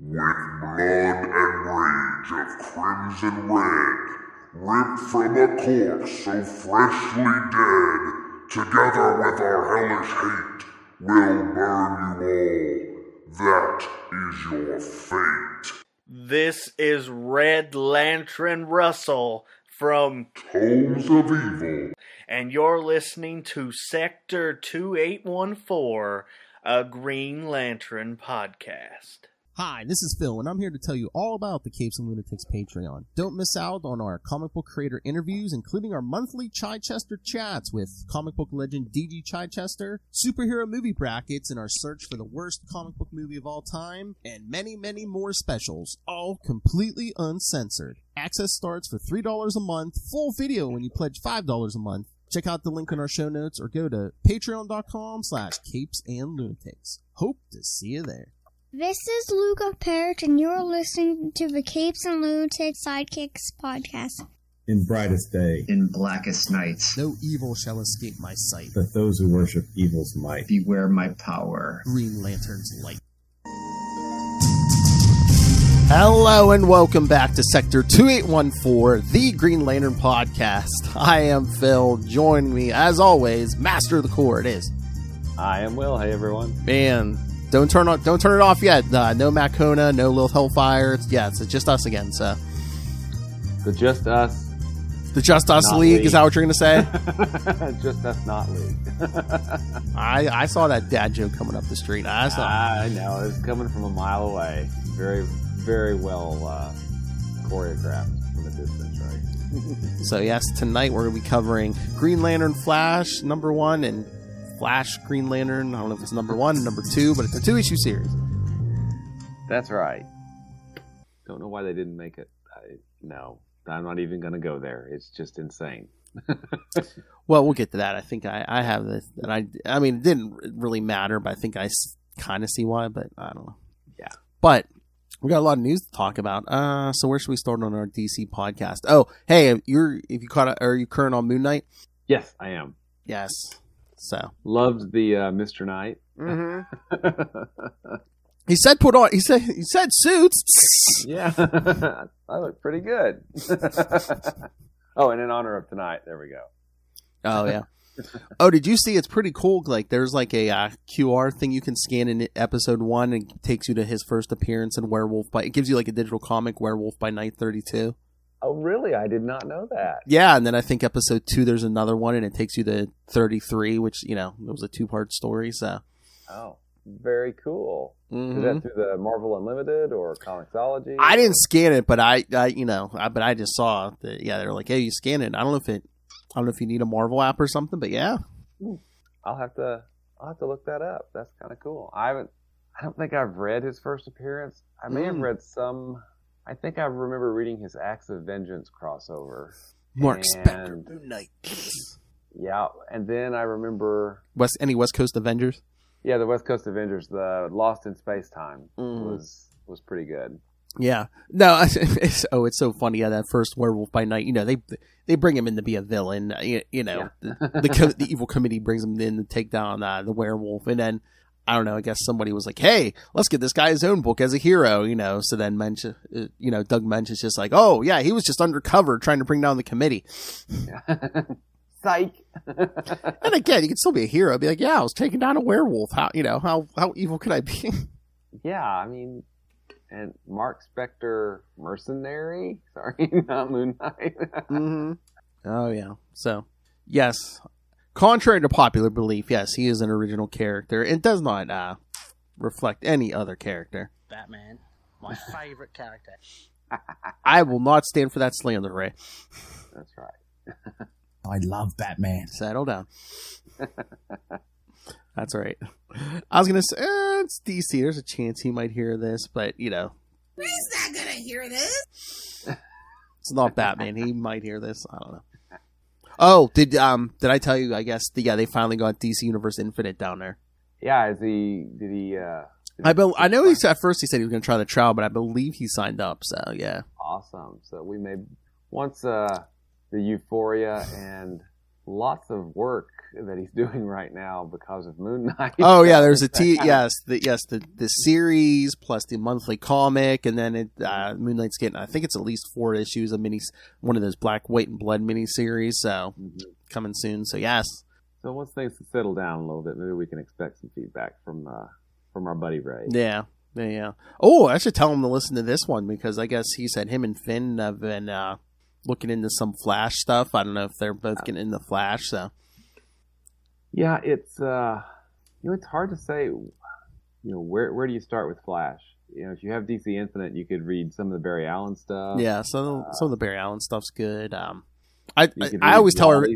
With blood and rage of crimson red, ripped from a corpse so freshly dead, together with our hellish hate, we'll burn you all. That is your fate. This is Red Lantern Russell from Tomes of Evil. and you're listening to Sector 2814, a Green Lantern podcast. Hi, this is Phil, and I'm here to tell you all about the Capes and Lunatics Patreon. Don't miss out on our comic book creator interviews, including our monthly Chichester chats with comic book legend DG Chichester, superhero movie brackets in our search for the worst comic book movie of all time, and many, many more specials, all completely uncensored. Access starts for $3 a month, full video when you pledge $5 a month. Check out the link in our show notes or go to patreon.com slash capes and lunatics. Hope to see you there. This is Luca Parrott, and you're listening to the Capes and Lunatics Sidekicks podcast. in brightest day, in blackest nights. No evil shall escape my sight. But those who worship evil's might. Beware my power. Green Lantern's light. Hello and welcome back to Sector 2814, the Green Lantern podcast. I am Phil. Joining me, as always, Master of the Corps. It is. I am Will. Hey everyone. Man, don't turn on, don't turn it off yet. Uh, no Matt Kona, no Lil Hellfire. It's, yeah, it's just us again. So the just us, the Just Us League, League. is that what you're going to say? just us, not league. I I saw that dad joke coming up the street. I saw. I know it's coming from a mile away. Very, very well uh, choreographed from a distance, right? So yes, tonight we're going to be covering Green Lantern Flash number one and Flash Green Lantern. I don't know if it's number one, number two, but it's a two issue series. That's right. Don't know why they didn't make it. I, no, I'm not even going to go there. It's just insane. Well, we'll get to that. I think I, I have this, and I I mean it didn't really matter, but I think I kind of see why. But I don't know. Yeah. But we got a lot of news to talk about. Uh, so where should we start on our DC podcast? Oh, hey, you're if you caught are you current on Moon Knight? Yes, I am. Yes. So Loved the uh, Mr. Knight. he said put on. He said he said suits. yeah, I look pretty good. oh, and in honor of tonight, there we go. Oh yeah. Oh, did you see? It's pretty cool. Like, there's like a uh, QR thing you can scan in episode one, and it takes you to his first appearance in Werewolf by. It gives you like a digital comic, Werewolf by Night 32. Oh, really? I did not know that. Yeah, and then I think episode two, there's another one, and it takes you to 33, which you know it was a two part story. So, Oh, very cool. Is Mhm. that through the Marvel Unlimited or Comixology? I didn't scan it, but I, I you know, I, but I just saw that. Yeah, they're like, hey, you scan it. I don't know if it, I don't know if you need a Marvel app or something, but yeah, I'll have to. I'll have to look that up. That's kind of cool. I haven't. I don't think I've read his first appearance. I may have Mm. read some. I think I remember reading his Acts of Vengeance crossover. Marc Spector, Moon Knight, Yeah, and then I remember. West any West Coast Avengers. Yeah, the West Coast Avengers, the Lost in Space Time Mhm. was was pretty good. Yeah. No. It's, oh, it's so funny. Yeah, that first Werewolf by Night. You know, they they bring him in to be a villain. You, you know, the the, the evil committee brings him in to take down uh, the werewolf, and then I don't know. I guess somebody was like, "Hey, let's get this guy his own book as a hero." You know. So then Moench, uh, you know, Doug Moench is just like, "Oh yeah, he was just undercover trying to bring down the committee." Psych. And again, you can still be a hero. Be like, "Yeah, I was taking down a werewolf. How you know how how evil could I be?" yeah, I mean, and Marc Spector, mercenary. Sorry, not Moon Knight. hmm Oh yeah. So yes, contrary to popular belief, yes, he is an original character. It does not uh, reflect any other character. Batman, my favorite character. I will not stand for that slander, Ray. That's right. I love Batman. Settle down. That's right. I was gonna say eh, it's DC. There's a chance he might hear this, but you know, He's not gonna hear this. it's not Batman. he might hear this. I don't know. Oh, did um did I tell you? I guess the, yeah, they finally got DC Universe Infinite down there. Yeah, is he? Did he? uh did I be, I know he said at first he said he was going to try the trial, but I believe he signed up. So yeah, Awesome. So we may once uh the euphoria and lots of work that he's doing right now because of Moon Knight. Oh yeah, there's a T. Yes, the yes the the series plus the monthly comic, and then it uh, Moon Knight's getting. I think it's at least four issues, a mini, one of those Black White and Blood mini series. So Mhm. coming soon. So yes, So once things settle down a little bit, maybe we can expect some feedback from uh, from our buddy Ray. yeah, yeah, yeah. Oh, I should tell him to listen to this one because I guess he said him and Finn have been uh, looking into some Flash stuff. I don't know if they're both getting into Flash. So Yeah, it's uh, you know, it's hard to say. You know, where where do you start with Flash? You know, if you have DC Infinite, you could read some of the Barry Allen stuff. yeah, so some of the Barry Allen stuff's good. Um, I I, I always tell her.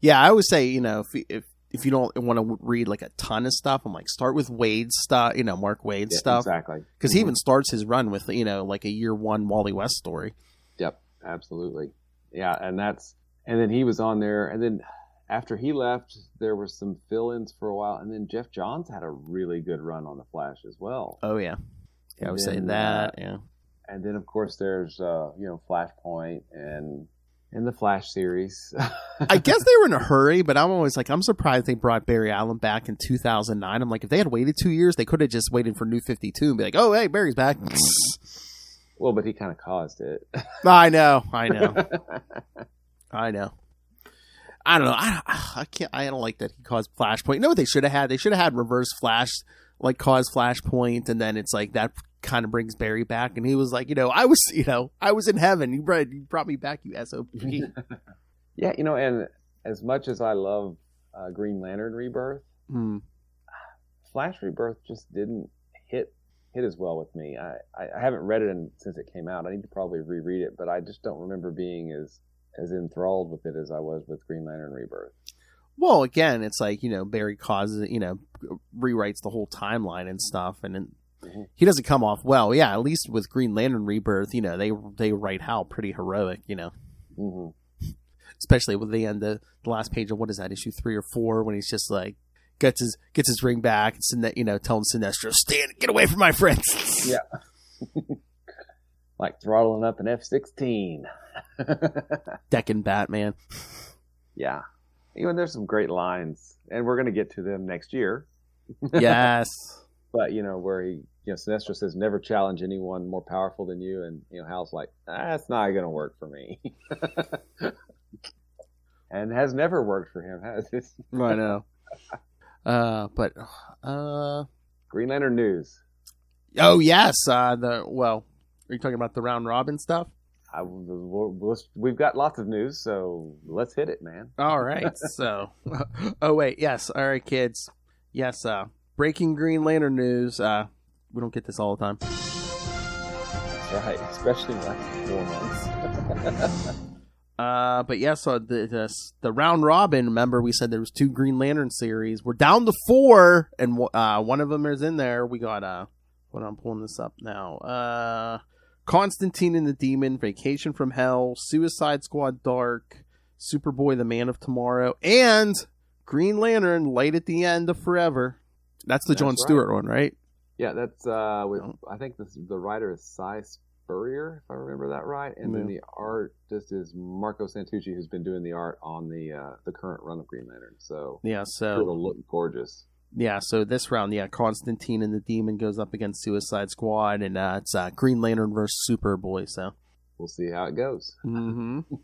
Yeah, I always say, you know, if if if you don't want to read like a ton of stuff, I'm like start with Waid's stuff, you know, Mark Waid's Yeah, stuff, exactly. because he Mhm. even starts his run with you know like a year one Wally West story. Yep, absolutely. Yeah, and that's and then he was on there, and then after he left, there were some fill-ins for a while, and then Geoff Johns had a really good run on the Flash as well. Oh yeah, yeah, I And would say then, that. uh, yeah, And then of course there's uh, you know Flashpoint and in the Flash series. I guess they were in a hurry, but I'm always like, I'm surprised they brought Barry Allen back in 2009. I'm like, if they had waited two years, they could have just waited for New 52 and be like, oh hey, Barry's back. well, but he kind of caused it. I know, I know, I know. I don't know. I, I can't. I don't like that he caused Flashpoint. You know what they should have had? They should have had Reverse Flash, like cause Flashpoint, and then it's like that kind of brings Barry back. And he was like, you know, I was, you know, I was in heaven. You brought, you brought me back, you sop. yeah, you know, and as much as I love uh, Green Lantern Rebirth, Hmm. Flash Rebirth just didn't hit hit as well with me. I, I, I haven't read it in, since it came out. I need to probably reread it, but I just don't remember being as as enthralled with it as I was with Green Lantern Rebirth. Well, again, it's like you know Barry causes you know, rewrites the whole timeline and stuff, and then Mhm. he doesn't come off well. Yeah, at least with Green Lantern Rebirth, you know, they they write Hal pretty heroic, you know. hmm especially with the end the, the last page of what is that issue three or four when he's just like gets his gets his ring back and Sin- you know telling Sinestro stand get away from my friends Yeah. Like throttling up an F sixteen. decking Batman Yeah. Even there's some great lines, and we're gonna get to them next year. yes But you know where he, you know, Sinestro says, "Never challenge anyone more powerful than you," and you know Hal's like, "That's not gonna work for me," and has never worked for him, has it? I know uh but uh Green Lantern news. oh yes uh the well are you talking about the round robin stuff I, we've got lots of news, so let's hit it, man. all right so oh wait yes all right kids yes uh breaking Green Lantern news uh we don't get this all the time right, especially in like four months. Uh, but yeah, so the, the the round robin. Remember, we said there was two Green Lantern series. We're down to four, and uh, one of them is in there. We got uh, what I'm pulling this up now. Uh, Constantine and the Demon, Vacation from Hell, Suicide Squad, Dark, Superboy, the Man of Tomorrow, and Green Lantern, Light at the End of Forever. That's the That's John right. Stewart one, right? yeah, that's uh, with, Oh. I think this, the writer is Si Spurrier, if I remember that right, and then Yeah. the artist is Marco Santucci, who's been doing the art on the uh, the current run of Green Lantern. So Yeah. So it'll look gorgeous. Yeah, so this round, yeah, Constantine and the Demon goes up against Suicide Squad, and uh, it's uh, Green Lantern versus Superboy. So, We'll see how it goes. mm-hmm.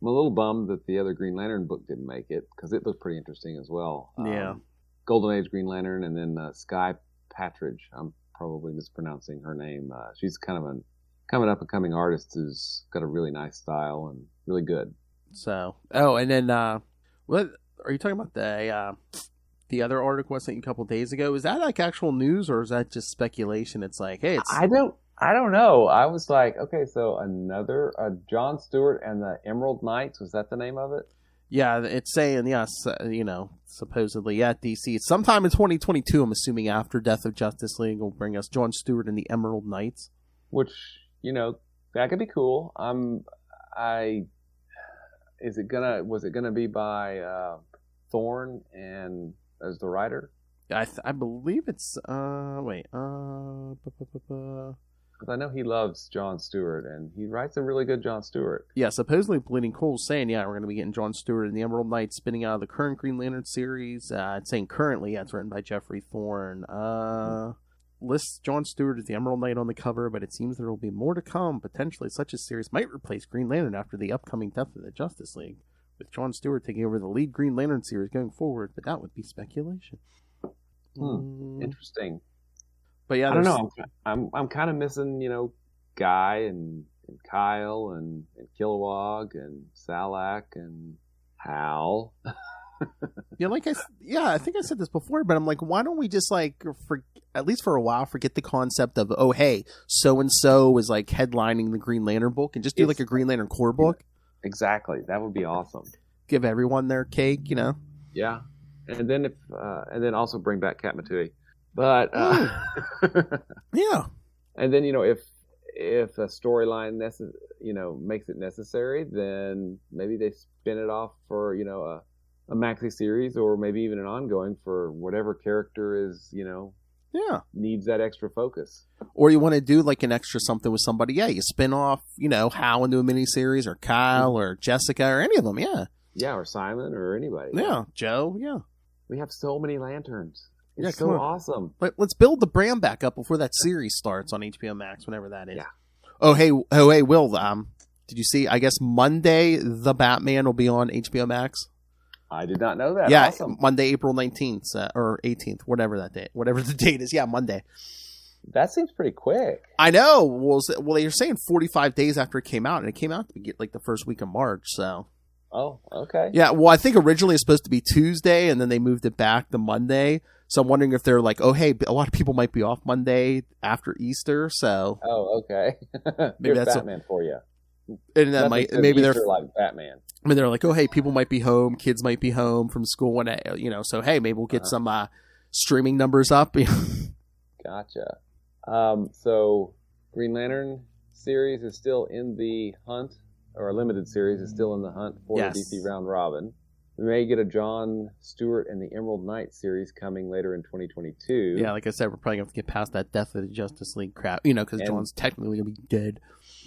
I'm a little bummed that the other Green Lantern book didn't make it because it looked pretty interesting as well. Yeah. Um, Golden Age Green Lantern and then uh, Sky Patridge. I'm probably mispronouncing her name. Uh, she's kind of a coming up and coming artist who's got a really nice style and really good. so oh, and then uh, what are you talking about? The uh, the other article I sent you a couple days ago is that like actual news or is that just speculation? It's like, hey, it's I don't. I don't know. I was like, okay, so another uh, John Stewart and the Emerald Knights was that the name of it? yeah, it's saying yes, uh, you know, supposedly at DC sometime in 2022. I'm assuming after Death of Justice League will bring us John Stewart and the Emerald Knights. Which you know that could be cool. I'm. I. Is it gonna? Was it gonna be by uh, Thorne and as the writer? I th- I believe it's uh wait uh bu- bu- bu- bu- 'Cause I know he loves John Stewart, and he writes a really good John Stewart. Yeah, supposedly Bleeding Cool's saying, yeah, we're going to be getting John Stewart and the Emerald Knight spinning out of the current Green Lantern series. Uh, it's saying currently, yeah, it's written by Geoffrey Thorne. Uh, lists John Stewart as the Emerald Knight on the cover, but it seems there will be more to come. Potentially, such a series might replace Green Lantern after the upcoming Death of the Justice League, with John Stewart taking over the lead Green Lantern series going forward. But that would be speculation. Hmm, Mm, Interesting. but yeah, I don't know. I'm I'm, I'm kind of missing, you know, Guy and, and Kyle and, and Kilowog and Salaak and Hal. Yeah, like I yeah, I think I said this before, but I'm like, why don't we just like, for at least for a while, forget the concept of oh, hey, so and so is like headlining the Green Lantern book, and just do It's- like a Green Lantern Corps book, Exactly. That would be awesome. give everyone their cake, you know? Yeah. And then if uh, and then also bring back Katma Tui. But uh, Yeah, and then you know if if a storyline necess- you know makes it necessary, then maybe they spin it off for you know a a maxi series or maybe even an ongoing for whatever character is you know yeah. needs that extra focus. Or you want to do like an extra something with somebody? Yeah, you spin off, you know, Hal into a miniseries, or Kyle, or Jessica, or any of them. Yeah, Yeah, or Simon or anybody. yeah, Joe. Yeah, We have so many lanterns. It's Yeah, so on. awesome. Let, let's build the brand back up before that series starts on HBO Max, whenever that is. Yeah. Oh hey, oh hey, Will. Um, did you see? I guess Monday the Batman will be on HBO Max. I did not know that. yeah, Awesome. Monday, April nineteenth uh, or eighteenth, whatever that day, whatever the date is. Yeah, Monday. That seems pretty quick. I know. Well, well, they're saying forty five days after it came out, and it came out to get like the first week of March. So Oh, okay. yeah, well, I think originally it's supposed to be Tuesday, and then they moved it back to Monday. So I'm wondering if they're like, oh hey, a lot of people might be off Monday after Easter, so Oh, okay. Maybe Here's that's a- Batman for you. And that Nothing might says maybe they're like Batman. I mean, they're like, oh, hey, people might be home, kids might be home from school, and you know, so hey, maybe we'll get Uh-huh. some uh, streaming numbers up. Gotcha. Um, so Green Lantern series is still in the hunt, or a limited series is still in the hunt for Yes. the DC round robin. We may get a John Stewart and the Emerald Knight series coming later in 2022. yeah, like I said, we're probably have to get past that Death of the Justice League crap, you know, because John's technically gonna be dead.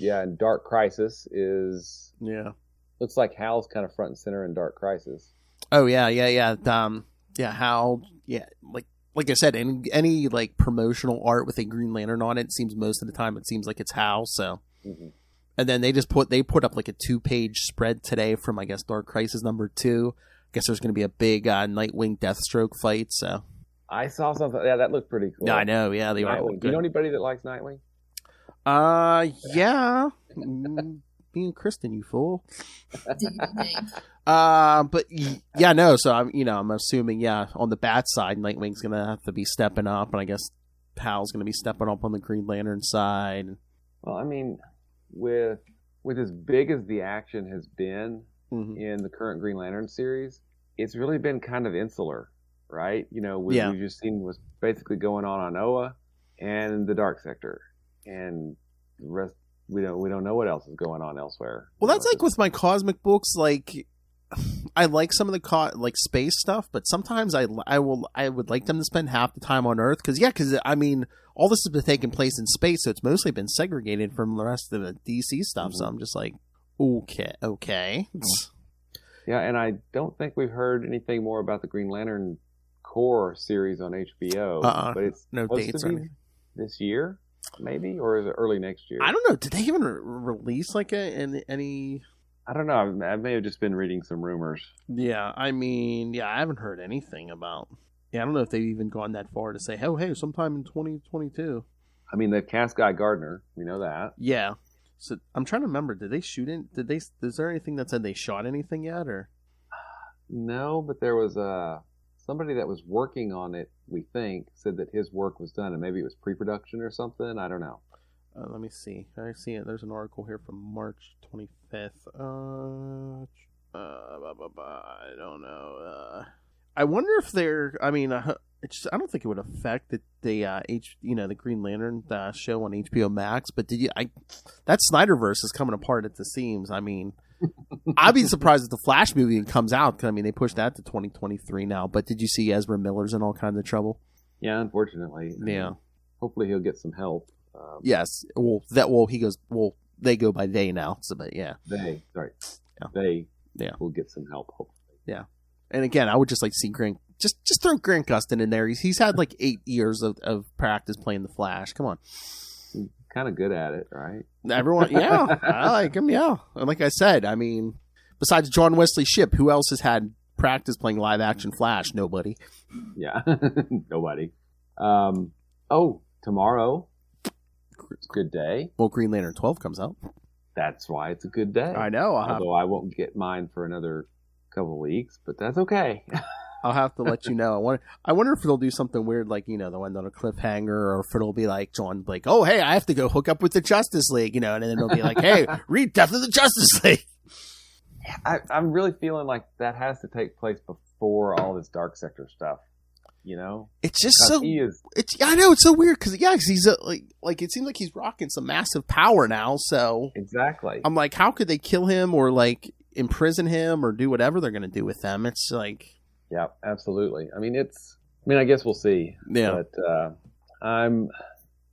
Yeah, and Dark Crisis is Yeah. looks like Hal's kind of front and center in Dark Crisis. Oh yeah, yeah, yeah. Um, yeah. How? Yeah, like like I said, any any like promotional art with a Green Lantern on it seems most of the time it seems like it's Hal. So, hmm and then they just put they put up like a two page spread today from I guess Dark Crisis number two. I guess there's gonna be a big uh, Nightwing Deathstroke fight. So I saw something. Yeah, that looked pretty cool. yeah, I know. Yeah, they are. Nightwing. Do you know anybody that likes Nightwing? Uh, yeah. Mm, Me and Kristen, you fool. Uh, but yeah, no. So I'm, you know, I'm assuming, yeah, on the bat side, Nightwing's gonna have to be stepping up, and I guess Hal's gonna be stepping up on the Green Lantern side. Well, I mean, with with as big as the action has been Mhm. in the current Green Lantern series, it's really been kind of insular, right? You know, we, Yeah. we've just seen what's basically going on on Oa and the Dark Sector, and the rest we don't we don't know what else is going on elsewhere. Well, that's like with my cosmic books. Like, I like some of the co- like space stuff, but sometimes I I will I would like them to spend half the time on Earth because yeah, because I mean all this has been taking place in space, so it's mostly been segregated from the rest of the DC stuff. So Mhm. I'm just like, okay, okay. Yeah, and I don't think we've heard anything more about the Green Lantern Corps series on HBO. Uh-uh. But it's No dates be this year, maybe, or is it early next year? I don't know. Did they even re- release like a any, any? I don't know. I, I may have just been reading some rumors. Yeah, I mean, yeah, I haven't heard anything about. Yeah, I don't know if they've even gone that far to say, "Oh, hey, sometime in 2022." I mean, they've cast Guy Gardner. We know that. Yeah. So I'm trying to remember. Did they shoot in? Did they? Is there anything that said they shot anything yet? Or No, but there was uh, somebody that was working on it. We think said that his work was done, and maybe it was pre-production or something. I don't know. uh, let me see. I see it. There's an article here from March 25th. Uh, uh blah, blah, blah, I don't know. Uh, I wonder if they're. I mean, uh. I don't think it would affect the the uh, H. You know, the Green Lantern uh, show on HBO Max. But did you? I that Snyderverse is coming apart at the seams. I mean. I'd be surprised if the Flash movie comes out. 'cause, I mean, they pushed that to 2023 now. But did you see Ezra Miller's in all kinds of trouble? Yeah, unfortunately. Yeah. Hopefully, he'll get some help. Um, Yes. Well, that well he goes. Well, they go by they now. So, but yeah. They sorry, Yeah. they Yeah. will get some help. Hopefully. Yeah. And again, I would just like to see Grant. Just just throw Grant Gustin in there. He's he's had like eight years of, of practice playing the Flash. Come on, Kind of good at it, right? everyone. Yeah, I like him. Yeah, and like I said, I mean, besides John Wesley Shipp, who else has had practice playing live action Flash? Nobody. Yeah, nobody. Um, oh, tomorrow. It's a good day. Well, Green Lantern twelve comes out. That's why it's a good day. I know. I'll have, Although I won't get mine for another couple of weeks, but that's okay. I'll have to let you know. I wonder. I wonder if they'll do something weird, like you know, they'll end on a cliffhanger, or if it'll be like John, like, oh hey, I have to go hook up with the Justice League, you know, and then it'll be like, hey, read Death of the Justice League. I, I'm really feeling like that has to take place before all this Dark Sector stuff. You know, It's just so he is It's I know it's so weird because yeah, 'cause he's a, like like it seems like he's rocking some massive power now. So exactly. I'm like, how could they kill him or like imprison him or do whatever they're gonna do with them? It's like Yeah, absolutely. I mean, it's. I mean, I guess we'll see. yeah, But uh, I'm,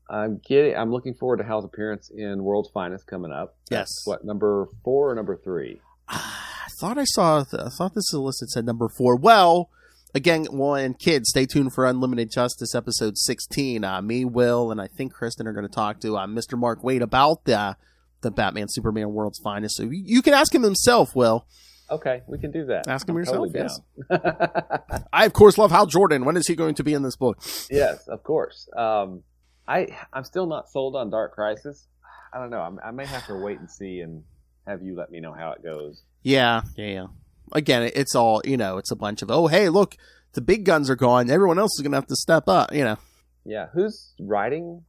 I'm getting. I'm looking forward to Hal's appearance in World's Finest coming up. Yes. That's what number four or number three? I thought I saw I thought this solicit said number four. Well, again, one kid, stay tuned for Unlimited Justice episode 16. Uh, me, Will, and I think Kristen are going to talk to uh, Mr. Mark Waid about the the Batman Superman World's Finest. So you, you can ask him himself, Will. Okay, we can do that. Ask him I'm yourself, totally yes. I of course love Hal Jordan. When is he going to be in this book? yes, of course. Um, I I'm still not sold on Dark Crisis. I don't know. I'm, I may have to wait and see and have you let me know how it goes. Yeah, yeah, yeah. Again, it's all you know. It's a bunch of oh, hey, look, the big guns are gone. Everyone else is going to have to step up. You know, Yeah, who's writing?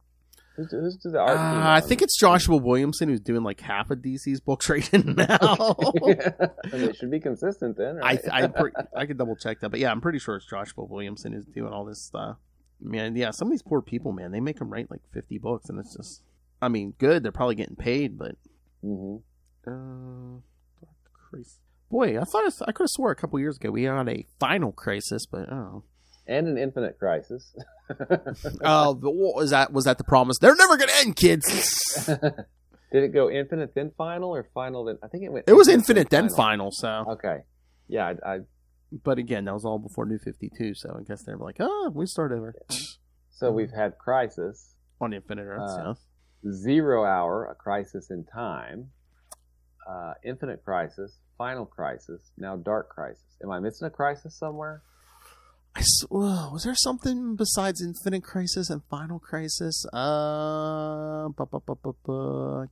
Who's, who's the art? uh, I think it's Joshua Williamson who's doing like half of DC's books right now. I mean, it should be consistent then, I right? I pre- I could double check that, but yeah, I'm pretty sure it's Joshua Williamson who's doing all this stuff. Man, yeah, some of these poor people, man, they make them write like 50 books, and it's just, I mean, good. They're probably getting paid, but hmm uh, Boy, I thought I, I could have swore a couple years ago we had a final crisis, but oh, And an Infinite Crisis. oh, but what was that? Was that the promise? They're never gonna end, kids. Did it go Infinite then Final or Final then? I think it went. It was Infinite then Final, so. Okay. Yeah, I, I But again, that was all before New Fifty Two, so I guess they were like, oh, we start over so we've had Crisis, on Infinite Earths. Uh, yeah. Zero Hour, A Crisis in Time, uh, Infinite Crisis, Final Crisis, now Dark Crisis. Am I missing a crisis somewhere? I whoa, was there something besides Infinite Crisis and Final Crisis? Uh, bu- bu- bu- bu- bu-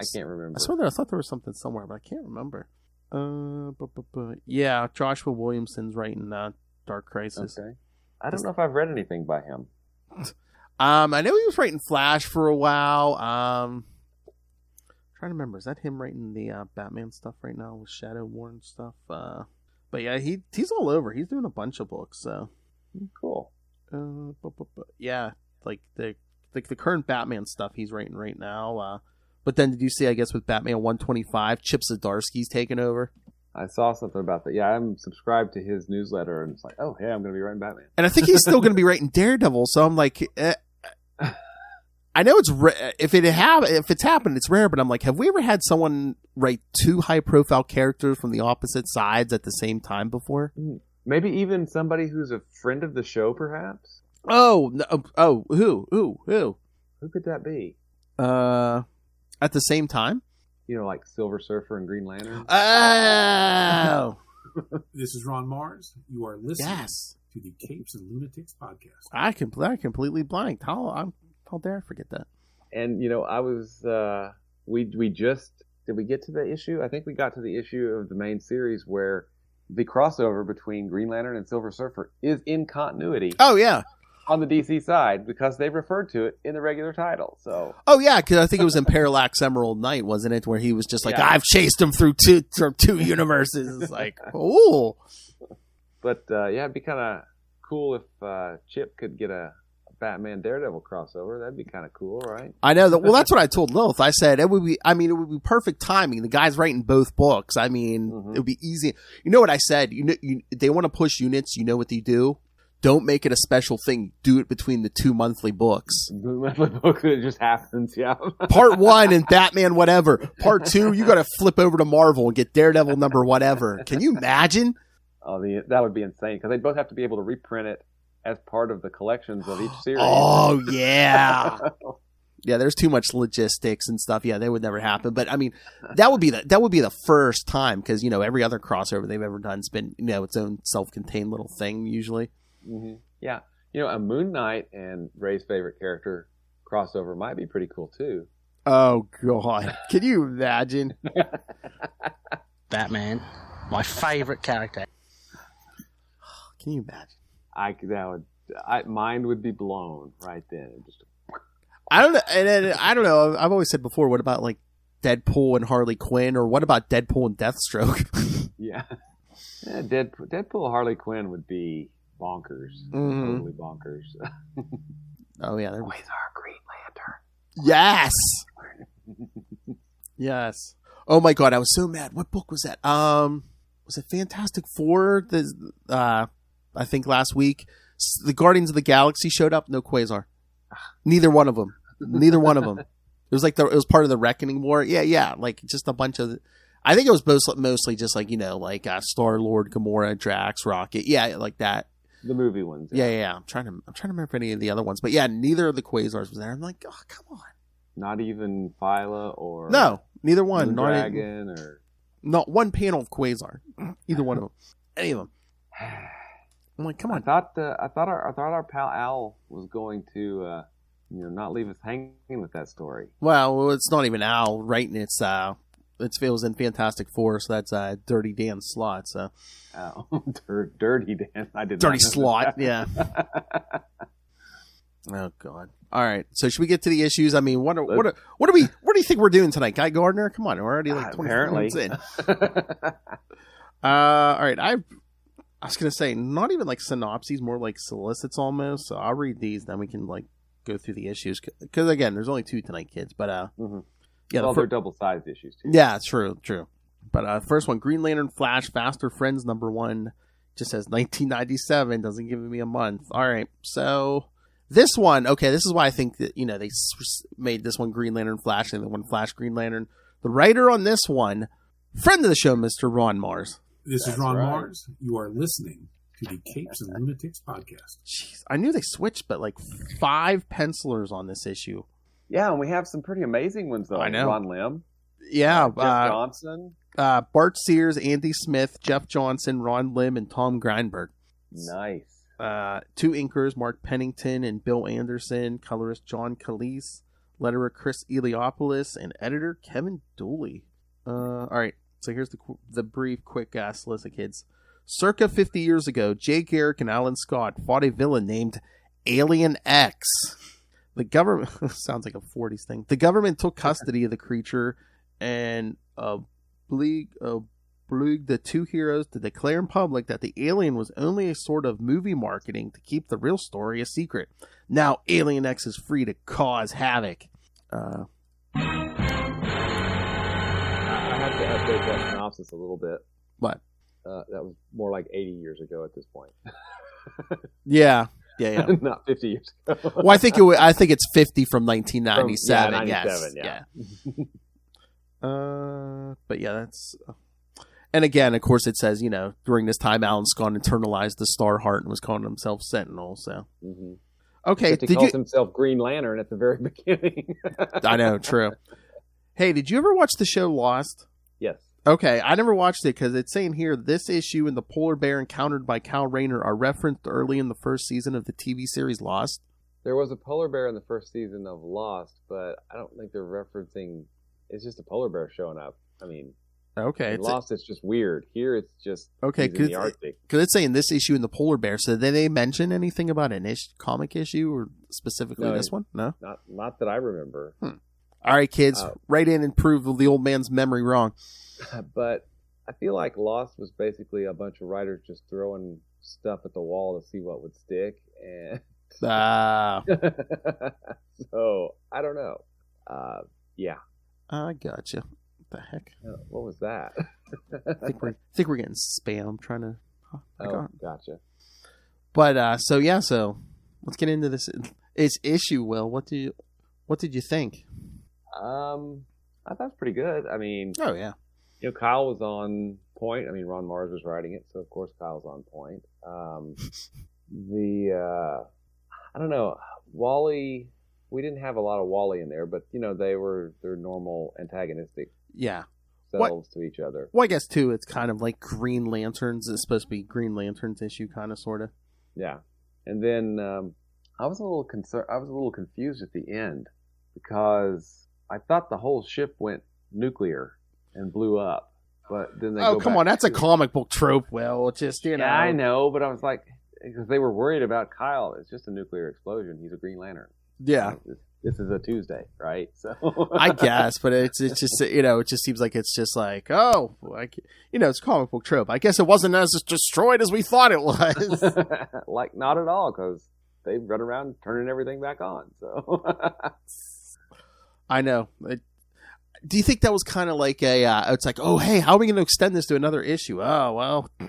I can't remember. I swear that I thought there was something somewhere, but I can't remember. Uh, bu- bu- bu- yeah, Joshua Williamson's writing uh, Dark Crisis. Okay. I don't know if I've read anything by him. Um, I know he was writing Flash for a while. Um, trying to remember, is that him writing the uh, Batman stuff right now with Shadow Warren stuff? Uh, but yeah, he he's all over. He's doing a bunch of books. So Cool. uh, bu- bu- bu- yeah, like the like the current Batman stuff he's writing right now. Uh, but then did you see? I guess with Batman one twenty five, Chip Zdarsky's taking over, I saw something about that. Yeah, I'm subscribed to his newsletter, and it's like, oh, hey, I'm going to be writing Batman. and I think he's still going to be writing Daredevil. So I'm like. Eh, I know it's ra- if it have if it's happened, it's rare. But I'm like, have we ever had someone write two high profile characters from the opposite sides at the same time before? Maybe even somebody who's a friend of the show, perhaps. Oh, no, oh, who, who, who? Who could that be? Uh, at the same time. You know, like Silver Surfer and Green Lantern. Oh, This is Ron Marz. You are listening yes. to the Capes and Lunatics podcast. I can I completely blanked. How I'm how dare I forget that? and you know, I was uh, we we just did we get to the issue? I think we got to the issue of the main series where the crossover between Green Lantern and Silver Surfer is in continuity Oh yeah, on the DC side because they referred to it in the regular title. So oh yeah, because I think it was in Parallax Emerald Knight, wasn't it? Where he was just like, Yeah. I've chased him through two through two universes. It's like, oh, But uh, yeah, it'd be kind of cool if uh, Chip could get a Batman Daredevil crossover. That'd be kind of cool, right? I know that. Well, that's what I told Lilith. I said it would be. I mean, it would be perfect timing. The guy's writing both books. I mean, Mhm. it would be easy. You know what I said? You know, you, they want to push units. You know what they do? don't make it a special thing. Do it between the two monthly books. The monthly book it just happens. Yeah. Part one and Batman whatever. Part two, you got to flip over to Marvel and get Daredevil number whatever. Can you imagine? Oh, the, that would be insane because they'd both have to be able to reprint it as part of the collections of each series. Oh yeah. Yeah, there's too much logistics and stuff. Yeah, that would never happen. But I mean, that would be the that would be the first time because you know every other crossover they've ever done's been you know its own self-contained little thing usually. hmm Yeah, you know, a Moon Knight and Ray's favorite character crossover might be pretty cool too. Oh god, can you imagine? Batman, my favorite character. Can you imagine? I could- that would, I, mind would be blown right then. Just I don't know. And, and I don't know. I've always said before. What about like Deadpool and Harley Quinn, or what about Deadpool and Deathstroke? yeah, yeah Deadpool, Deadpool Harley Quinn would be bonkers, Mhm. totally bonkers. oh yeah, they're With our Green Lantern. Yes. yes. Oh my god, I was so mad. What book was that? Um, was it Fantastic Four? The uh, I think last week the Guardians of the Galaxy showed up. No Quasar. Neither one of them. Neither one of them. It was like the it was part of the Reckoning War. Yeah, yeah. Like just a bunch of. I think it was mostly, mostly just like you know like uh, Star Lord, Gamora, Drax, Rocket. Yeah, like that. The movie ones. Yeah, yeah, yeah. I'm trying to I'm trying to remember any of the other ones, but yeah, neither of the Quasars was there. I'm like, oh come on. Not even Phyla or No, neither one. Not even- Dragon or not one panel of Quasar. Either one of them. Any of them. I'm like, come on. I thought uh, I thought our I thought our pal Al was going to uh, you know not leave us hanging with that story. Well, it's not even Al writing. It's uh, it's it was in Fantastic Four, so that's uh, Dirty Dan Slott. So Dir- dirty Dan. I did Dirty Slott. Yeah. Oh God. All right. So should we get to the issues? I mean, what are, what are, what do we what do you think we're doing tonight, Guy Gardner? Come on, we're already like twenty Apparently. minutes in. Uh, all right. I I was gonna say not even like synopses, more like solicits almost. So I'll read these, then we can like go through the issues. Because again, there's only two tonight, kids. But uh, Mhm. yeah, the well, fir- they're double sized issues too. yeah, true, true. But uh, first one, Green Lantern Flash Faster Friends number one, just says 1997. Doesn't give me a month. All right, so this one, okay, this is why I think that you know they made this one Green Lantern Flash and the one Flash Green Lantern. The writer on this one, friend of the show, Mister Ron Marz. This is Ron right. Marz. You are listening to the Capes and Lunatics podcast. Jeez, I knew they switched, but like five pencilers on this issue. Yeah, and we have some pretty amazing ones though. I know. Ron Lim, Yeah, Jeff uh, Johnson. uh, Bart Sears, Andy Smith, Jeff Johnson, Ron Lim, and Tom Grindberg. Nice. uh, two inkers, Mark Pennington and Bill Anderson, colorist John Kalisz, letterer Chris Eliopoulos, and editor Kevin Dooley. Uh, all right, so here's the the brief, quick uh, solicit kids. Circa 50 years ago, Jay Garrick and Alan Scott fought a villain named Alien X. The government sounds like a 40s thing. The government took custody of the creature and uh, obliged the two heroes to declare in public that the alien was only a sort of movie marketing to keep the real story a secret. Now Alien X is free to cause havoc. Uh, to update that synopsis a little bit. what? Uh, that was more like 80 years ago at this point, Yeah, yeah, yeah. not 50 years ago. well, I think it. I think it's 50 from 1997. From- yeah, yes, yeah. yeah. Uh, but yeah, that's. And again, of course, it says you know during this time, Alan Scott internalized the Star Heart and was calling himself Sentinel. So hmm okay, Except he did calls you? himself Green Lantern at the very beginning. I know, true. Hey, did you ever watch the show Lost? Yes. Okay, I never watched it because it's saying here this issue and the polar bear encountered by Kyle Rayner are referenced early in the first season of the TV series Lost. There was a polar bear in the first season of Lost, but I don't think they're referencing. It's just a polar bear showing up. I mean, Okay, it's Lost, it's just weird. Here, it's just Okay, he's in the Arctic. because it's saying this issue and the polar bear. So did they mention anything about an ish- comic issue or specifically No, this one? No. Not, not that I remember. Hmm. All right, kids, Uh, write in and prove the old man's memory wrong. but I feel like Lost was basically a bunch of writers just throwing stuff at the wall to see what would stick, and Ah, so I don't know. Uh, yeah, I gotcha. What the heck? Uh, what was that? I think we're I think we're getting spam. I'm trying to. oh, oh, gotcha. But uh, so yeah, so let's get into this. It's issue. Will what do you what did you think? Um, I thought it was pretty good. I mean, Oh yeah, you know, Kyle was on point. I mean, Ron Marz was writing it, so of course Kyle's on point. Um, the uh, I don't know, Wally. We didn't have a lot of Wally in there, but you know, they were their normal antagonistic yeah. What- selves to each other. Well, I guess too, it's kind of like Green Lanterns. It's supposed to be Green Lanterns issue, kind of, sort of. Yeah, and then um, I was a little concerned. I was a little confused at the end because I thought the whole ship went nuclear and blew up, but then they Oh come on, that's a comic book trope. Well, it's just you know. Yeah, I know, but I was like, because they were worried about Kyle. It's just a nuclear explosion. He's a Green Lantern. Yeah, This, this is a Tuesday, right? So I guess, but it's it's just you know it just seems like it's just like oh like you know it's comic book trope. I guess it wasn't as destroyed as we thought it was. like not at all, because they run around turning everything back on. So I know. It, do you think that was kind of like a? Uh, it's like oh hey, how are we going to extend this to another issue? Oh well, I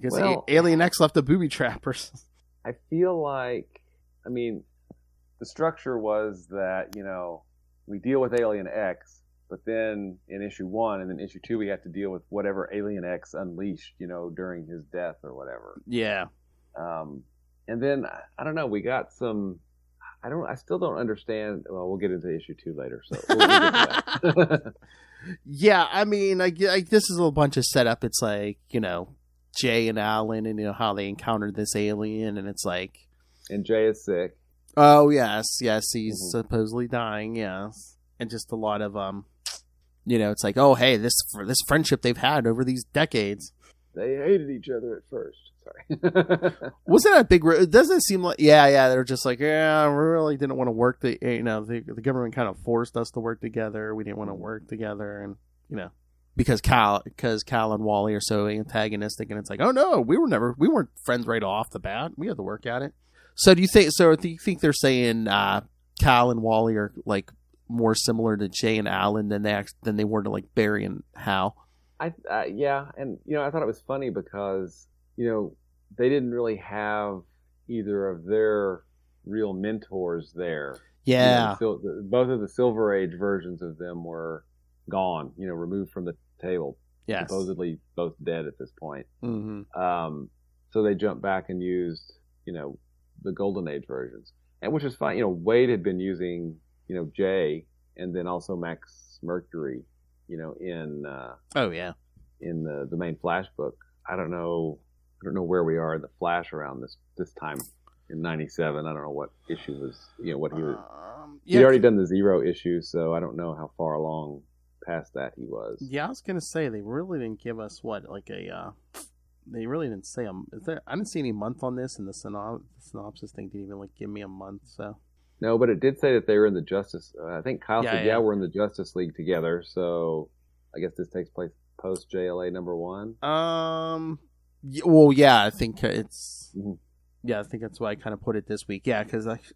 guess Well- A- Alien X left the booby trappers. I feel like, I mean, the structure was that you know we deal with Alien X, but then in issue one and then issue two we have to deal with whatever Alien X unleashed, you know, during his death or whatever. yeah, Um, and then I- I don't know, we got some. I don't. I still don't understand. Well, we'll get into issue two later. So we'll, we'll get to that. yeah. I mean, I, I this is a bunch of setup. It's like you know Jay and Alan, and you know how they encountered this alien, and it's like and Jay is sick. Oh yes, yes, he's Mhm. supposedly dying. Yes, and just a lot of um, you know, it's like, oh hey, this for this friendship they've had over these decades. They hated each other at first. Sorry. Wasn't that a big? It doesn't seem like yeah, yeah. They're just like yeah, we really didn't want to work. The you know the the government kind of forced us to work together. We didn't want to work together, and you know because Cal because Cal and Wally are so antagonistic, and it's like oh no, we were never we weren't friends right off the bat. We had to work at it. So do you think? So do you think they're saying uh, Cal and Wally are like more similar to Jay and Alan than they than they were to like Barry and Hal? I uh, yeah, and you know, I thought it was funny because you know they didn't really have either of their real mentors there. You know, Yeah, the both of the Silver Age versions of them were gone. You know, removed from the table, yes. supposedly both dead at this point. hmm Um, so they jumped back and used you know the Golden Age versions, and which is fine. You know, Waid had been using you know Jay, and then also Max Mercury. You know, in uh, Oh yeah. in the the main Flash book. I don't know. I don't know where we are in the Flash around this this time in '97. I don't know what issue was. You know what he was. Um, He'd already done the zero issue, so I don't know how far along past that he was. Yeah, I was gonna say they really didn't give us what like a. Uh, they really didn't say. Is there? I didn't see any month on this, and the, synop- the synopsis thing didn't even like give me a month. So No, but it did say that they were in the Justice. Uh, I think Kyle Yeah, said, yeah. "Yeah, we're in the Justice League together." So I guess this takes place post JLA number one. um, well, yeah, I think it's. Mhm. Yeah, I think that's why I kind of put it this week. Yeah, because I.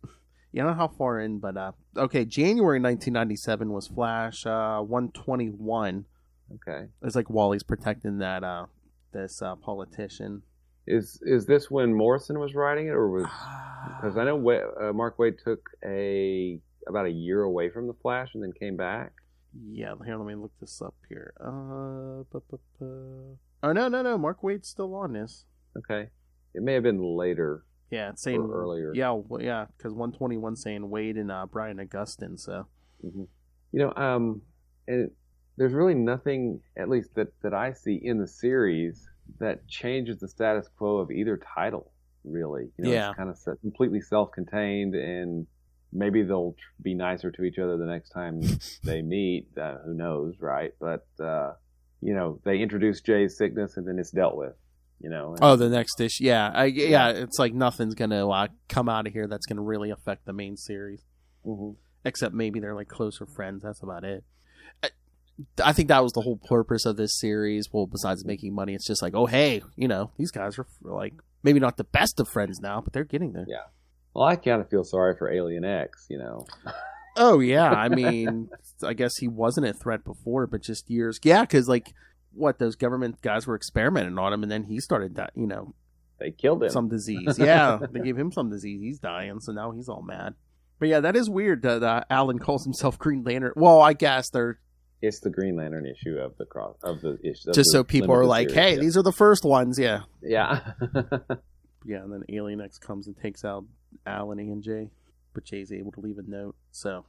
You know how far in, but uh, okay. January 1997 was Flash uh 121. Okay, It's like Wally's protecting that uh this uh politician. Is is this when Morrison was writing it, or was because I know Wa- uh, Mark Waid took a about a year away from the Flash and then came back. Yeah, here, let me look this up here. Uh, bu- bu- bu- oh no, no, no, Mark Waid's still on this. Okay, it may have been later. Yeah, it's saying earlier. Yeah, well, yeah, because 121 saying Waid and uh, Brian Augustyn. So hmm You know, um, and there's really nothing, at least that that I see in the series, that changes the status quo of either title. Really, you know, Yeah. it's kind of completely self-contained, and maybe they'll tr- be nicer to each other the next time they meet. Uh, who knows, right? But uh, you know, they introduce Jay's sickness, and then it's dealt with. You know, oh, the next issue. Yeah, I, yeah, it's like nothing's gonna uh, come out of here that's gonna really affect the main series, Mhm. except maybe they're like closer friends. That's about it. I, I think that was the whole purpose of this series. Well, besides making money, it's just like, oh hey, you know, these guys are like maybe not the best of friends now, but they're getting there. Yeah. Well, I kind of feel sorry for Alien X. You know, Oh yeah, I mean, I guess he wasn't a threat before, but just years. Yeah, because like what those government guys were experimenting on him, and then he started that. You know, they killed him. some disease. Yeah, they gave him some disease. He's dying, so now he's all mad. But yeah, that is weird that uh, Alan calls himself Green Lantern. Well, I guess they're It's the Green Lantern issue of the cross of the issue. of just the so people are like, series, "Hey, yeah. these are the first ones." Yeah, yeah. yeah. And then Alien X comes and takes out Alan and Jay, but Jay's able to leave a note. So,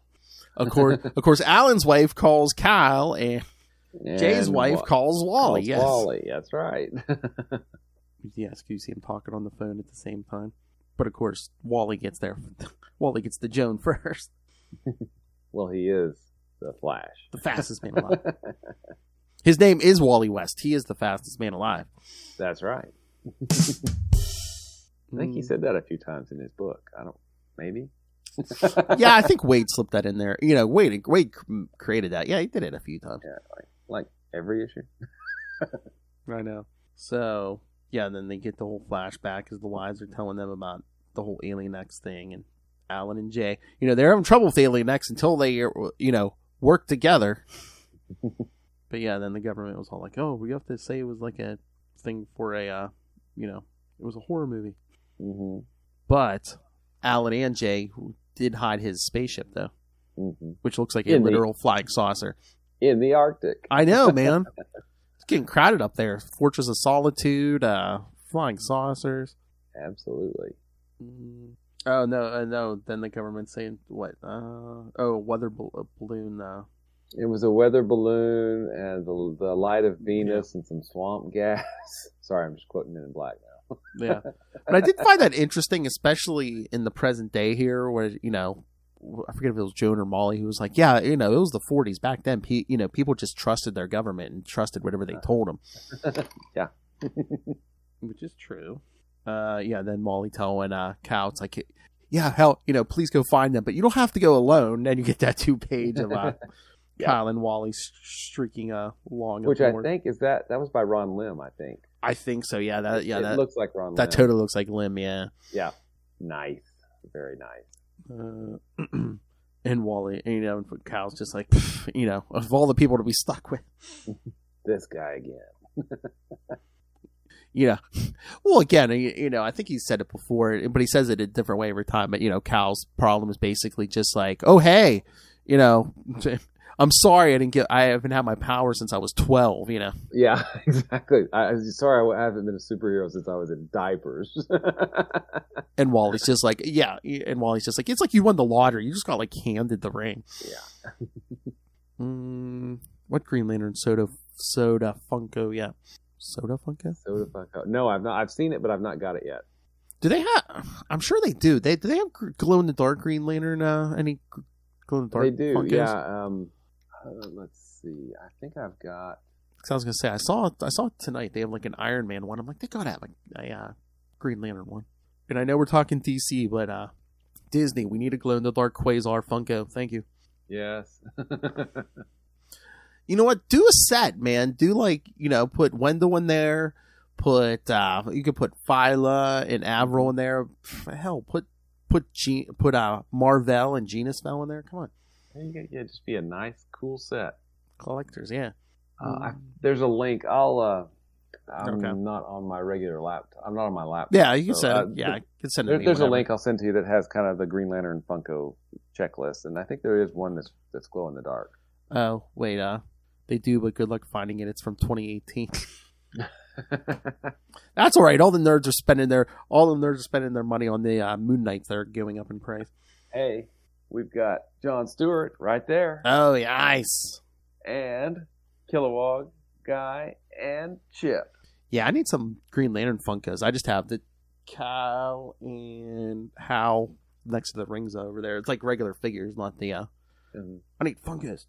of course, of course, Alan's wife calls Kyle, and Jay's wife calls Wally. calls yes, Wally. That's right. yes. You see him talking on the phone at the same time. But of course, Wally gets there. Wally gets the Joan first. well, he is the Flash. The fastest man alive. His name is Wally West. He is the fastest man alive. That's right. I think he Mm. said that a few times in his book. I don't. Maybe. yeah, I think Waid slipped that in there. You know, Waid Waid created that. Yeah, he did it a few times. Yeah, like like every issue. I know. So yeah, then they get the whole flashback as the wives are telling them about the whole Alien X thing and Alan and Jay. You know, they're having trouble with Alien X until they, you know, work together. but yeah, then the government was all like, "Oh, we have to say it was like a thing for a, uh, you know, it was a horror movie." hmm But Alan and Jay did hide his spaceship though, hmm which looks like a In the- literal flying saucer. In the Arctic. I know, man. it's getting crowded up there. Fortress of Solitude, uh, flying saucers. Absolutely. Mm. Oh no, uh, no. Then the government saying what? Uh, oh, weather bal- balloon. Uh, It was a weather balloon and the the light of Venus and some swamp gas. Sorry, I'm just quoting Men in Black now. yeah, but I did find that interesting, especially in the present day here, where you know, I forget if it was Joan or Molly who was like, "Yeah, you know, it was the '40s back then. Pe- you know, people just trusted their government and trusted whatever they told them." Yeah. which is true. Uh, yeah. Then Molly telling uh, Kyle, it's like, "Yeah, hell, you know, please go find them, but you don't have to go alone." Then you get that two page of uh, Yeah. Kyle and Wally streaking uh, along. Which I think is that that was by Ron Lim. I think. I think so. Yeah, that yeah it that looks like Ron. that Lim. totally looks like Lim. Yeah. Yeah. Nice. Very nice. Uh, and Wally, and, you know, and Kyle's just like, you know, of all the people to be stuck with, This guy again. You know, well, again, you, you know, I think he said it before, but he says it a different way every time. But you know, Kyle's problem is basically just like, oh hey, you know, I'm sorry I didn't get, I haven't had my power since I was 12. You know, Yeah, exactly. I, I'm sorry, I haven't been a superhero since I was in diapers. and Wally's just like, yeah, and Wally's just like, it's like you won the lottery, you just got like handed the ring. yeah. Mm, what Green Lantern soda soda Funko? Yeah, soda Funko. Soda Funko. No, I've not. I've seen it, but I've not got it yet. Do they have? I'm sure they do. They do they have glow in the dark Green Lantern? Uh, any glow in the dark? they do. Funkos? Yeah. Um, uh, let's see. I think I've got. 'Cause I was gonna say I saw I saw it tonight. They have like an Iron Man one. I'm like they gotta have a, a uh, Green Lantern one. And I know we're talking DC, but uh, Disney, we need a glow in the dark Quasar Funko. Thank you. Yes. You know what? Do a set, man. Do like you know, put Wendell in there. Put uh, you could put Phyla and Avril in there. Hell, put put G- put uh Marvel and Genis-Vell in there. Come on, go. yeah, just be a nice, cool set. collectors. Yeah. Uh, I, there's a link. I'll. uh I'm Okay. not on my regular laptop. I'm not on my laptop. Yeah, you can so, send uh. Yeah, you can send it. There, to me there's a link I'll send to you that has kind of the Green Lantern Funko checklist, and I think there is one that's that's glow in the dark. Oh wait, uh, they do, but good luck finding it. It's from 2018. That's all right. All the nerds are spending their all the nerds are spending their money on the uh, Moon Knights. They're going up in price. hey, we've got John Stewart right there, Oh, yeah, nice. and Kilowog guy and Chip. Yeah, I need some Green Lantern Funkos. I just have the Kyle and Hal next to the rings over there. It's like regular figures, not the. uh And I need Funkos.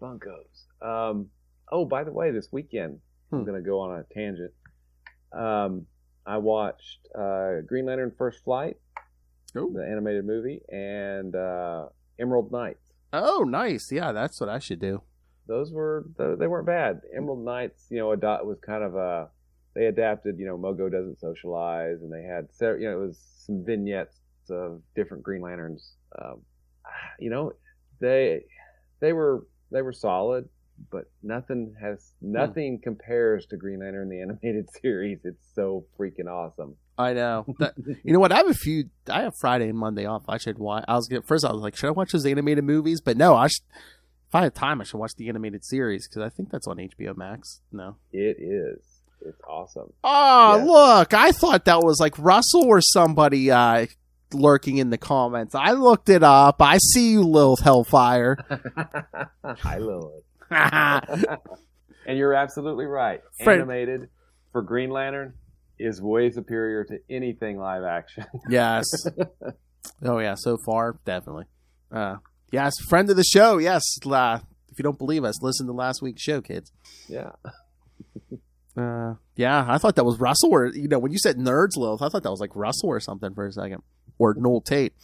Funkos. Um, oh, by the way, this weekend I'm Hmm. going to go on a tangent. Um, I watched uh, Green Lantern First Flight, Oh. the animated movie, and uh, Emerald Knights. oh, nice. Yeah, that's what I should do. Those were they weren't bad. Emerald Knights, you know, ado- was kind of a they adapted. You know, Mogo doesn't socialize, and they had you know it was some vignettes of different Green Lanterns. Um, you know, they they were they were solid, but nothing has nothing compares to Green Lantern the animated series. It's so freaking awesome. I know. That, you know what? I have a few. I have Friday and Monday off. I should watch. I was get first. I was like, should I watch those animated movies? But no, I should. If I had time, I should watch the animated series because I think that's on HBO Max. No. It is. It's awesome. Oh, Yes. look! I thought that was like Russell or somebody uh, lurking in the comments. I looked it up. I see you, Lilith Hellfire. Hi, Lilith. and you're absolutely right. Fred- Animated for Green Lantern is way superior to anything live action. yes. Oh yeah. So far, definitely. Uh, yes, friend of the show. Yes. Uh, if you don't believe us, listen to last week's show, kids. yeah. Uh, yeah, I thought that was Russell, or you know, when you said nerds, Lilith, I thought that was like Russell or something for a second, or Noel Tate.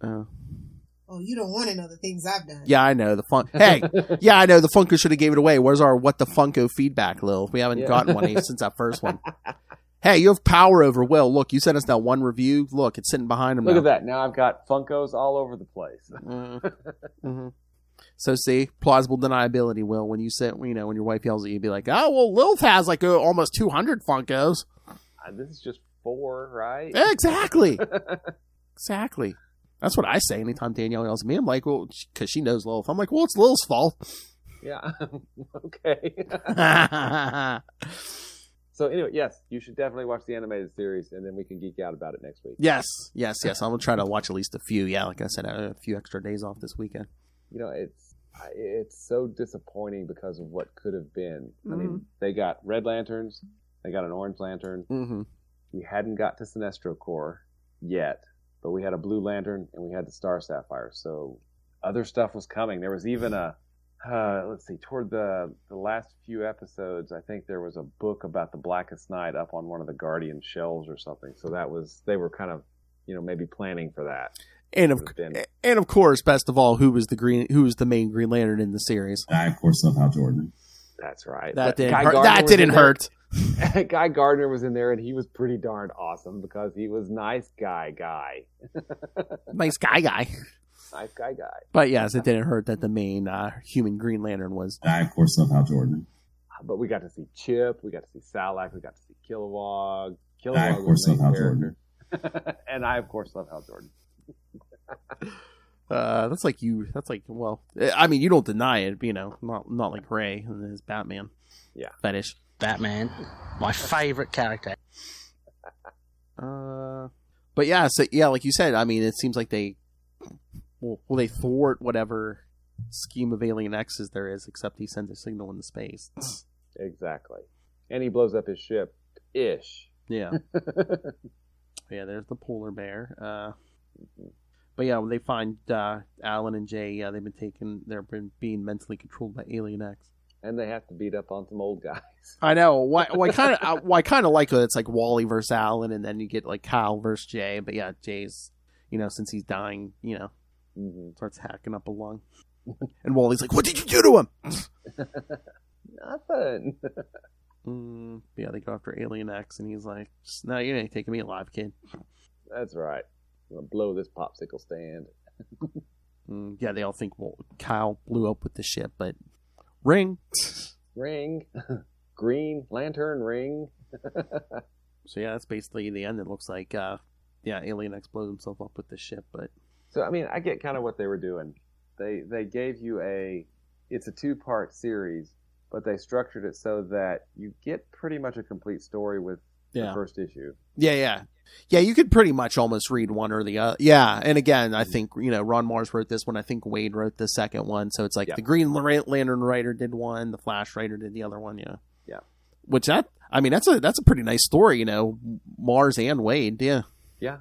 Uh, Oh, you don't want to know the things I've done. yeah, I know the fun. Hey, yeah, I know the Funko should have gave it away. Where's our what the Funko feedback, Lilith? We haven't Yeah. gotten one since that first one. Hey, you have power over Will. Look, you sent us that one review. Look, it's sitting behind him. Look now. at that. Now I've got Funkos all over the place. hmm So see, plausible deniability. Will when you say you know when your wife yells at you, be like, oh well, Lilith has like uh, almost two hundred Funkos. Uh, this is just four, right? Exactly. exactly. That's what I say anytime Danielle yells at me. I'm like, well, because she knows Lilith. I'm like, well, it's Lilith's fault. Yeah. okay. so anyway, yes, you should definitely watch the animated series, and then we can geek out about it next week. yes, yes, yes. I'm gonna try to watch at least a few. Yeah, like I said, a few extra days off this weekend. You know, it's it's so disappointing because of what could have been. I Mm-hmm. mean, they got red lanterns, they got an orange lantern. Mm-hmm. We hadn't got to Sinestro Corps yet, but we had a blue lantern and we had the Star Sapphire. So other stuff was coming. There was even a uh, let's see, toward the the last few episodes, I think there was a book about the Blackest Night up on one of the Guardian shelves or something. So that was they were kind of, you know, maybe planning for that. And of Would have been- and of course, best of all, who was the green? Who was the main Green Lantern in the series? I, of course, love Hal Jordan. That's right. That But didn't Guy hurt. Gardner That didn't in there. Hurt. Guy Gardner was in there, and he was pretty darn awesome because he was nice guy guy, Nice guy, guy. nice guy guy. But yes, it didn't hurt that the main uh, human Green Lantern was. I, of course, love Hal Jordan. But we got to see Chip, we got to see Salaak, we got to see Kilowog. I, of course, the love Hal. Jordan. and I, of course, love Hal Jordan. Uh, that's like you. That's like well, I mean, you don't deny it. You know, not not like Ray and his Batman. Yeah. fetish. Batman, my favorite character. Uh, but yeah, so yeah, like you said, I mean, it seems like they will, well they thwart whatever scheme of Alien X's there is, except he sends a signal into space. Exactly. And he blows up his ship. Ish. Yeah. yeah, there's the polar bear. Uh, but yeah, when they find uh, Alan and Jay, yeah, they've been taken. They've been being mentally controlled by Alien X. and they have to beat up on some old guys. I know. Why? Why kind of? Why kind of like it? It's like Wally versus Allen, and then you get like Kyle versus Jay. But yeah, Jay's, you know, since he's dying, you know, hmm starts hacking up a lung, and Wally's like, "What did you do to him?" Nothing. Mm, yeah, they go after Alien X, and he's like, "No, you ain't taking me alive, kid." That's right. I'm gonna blow this popsicle stand. Mm, yeah, they all think well, Kyle blew up with the ship, but ring. Ring. Green lantern ring. So yeah, that's basically the end. It looks like, uh, yeah, Alien explodes himself up with the ship, but So I mean, I get kind of what they were doing. They they gave you a it's a two part series, but they structured it so that you get pretty much a complete story with the first issue. yeah, yeah, yeah. You could pretty much almost read one or the other. Yeah, and again, I think you know Ron Marz wrote this one. I think Waid wrote the second one. So it's like Yeah. the Green Lantern writer did one, the Flash writer did the other one. Yeah, Yeah. Which that I mean that's a that's a pretty nice story. You know, Marz and Waid. Yeah, yeah.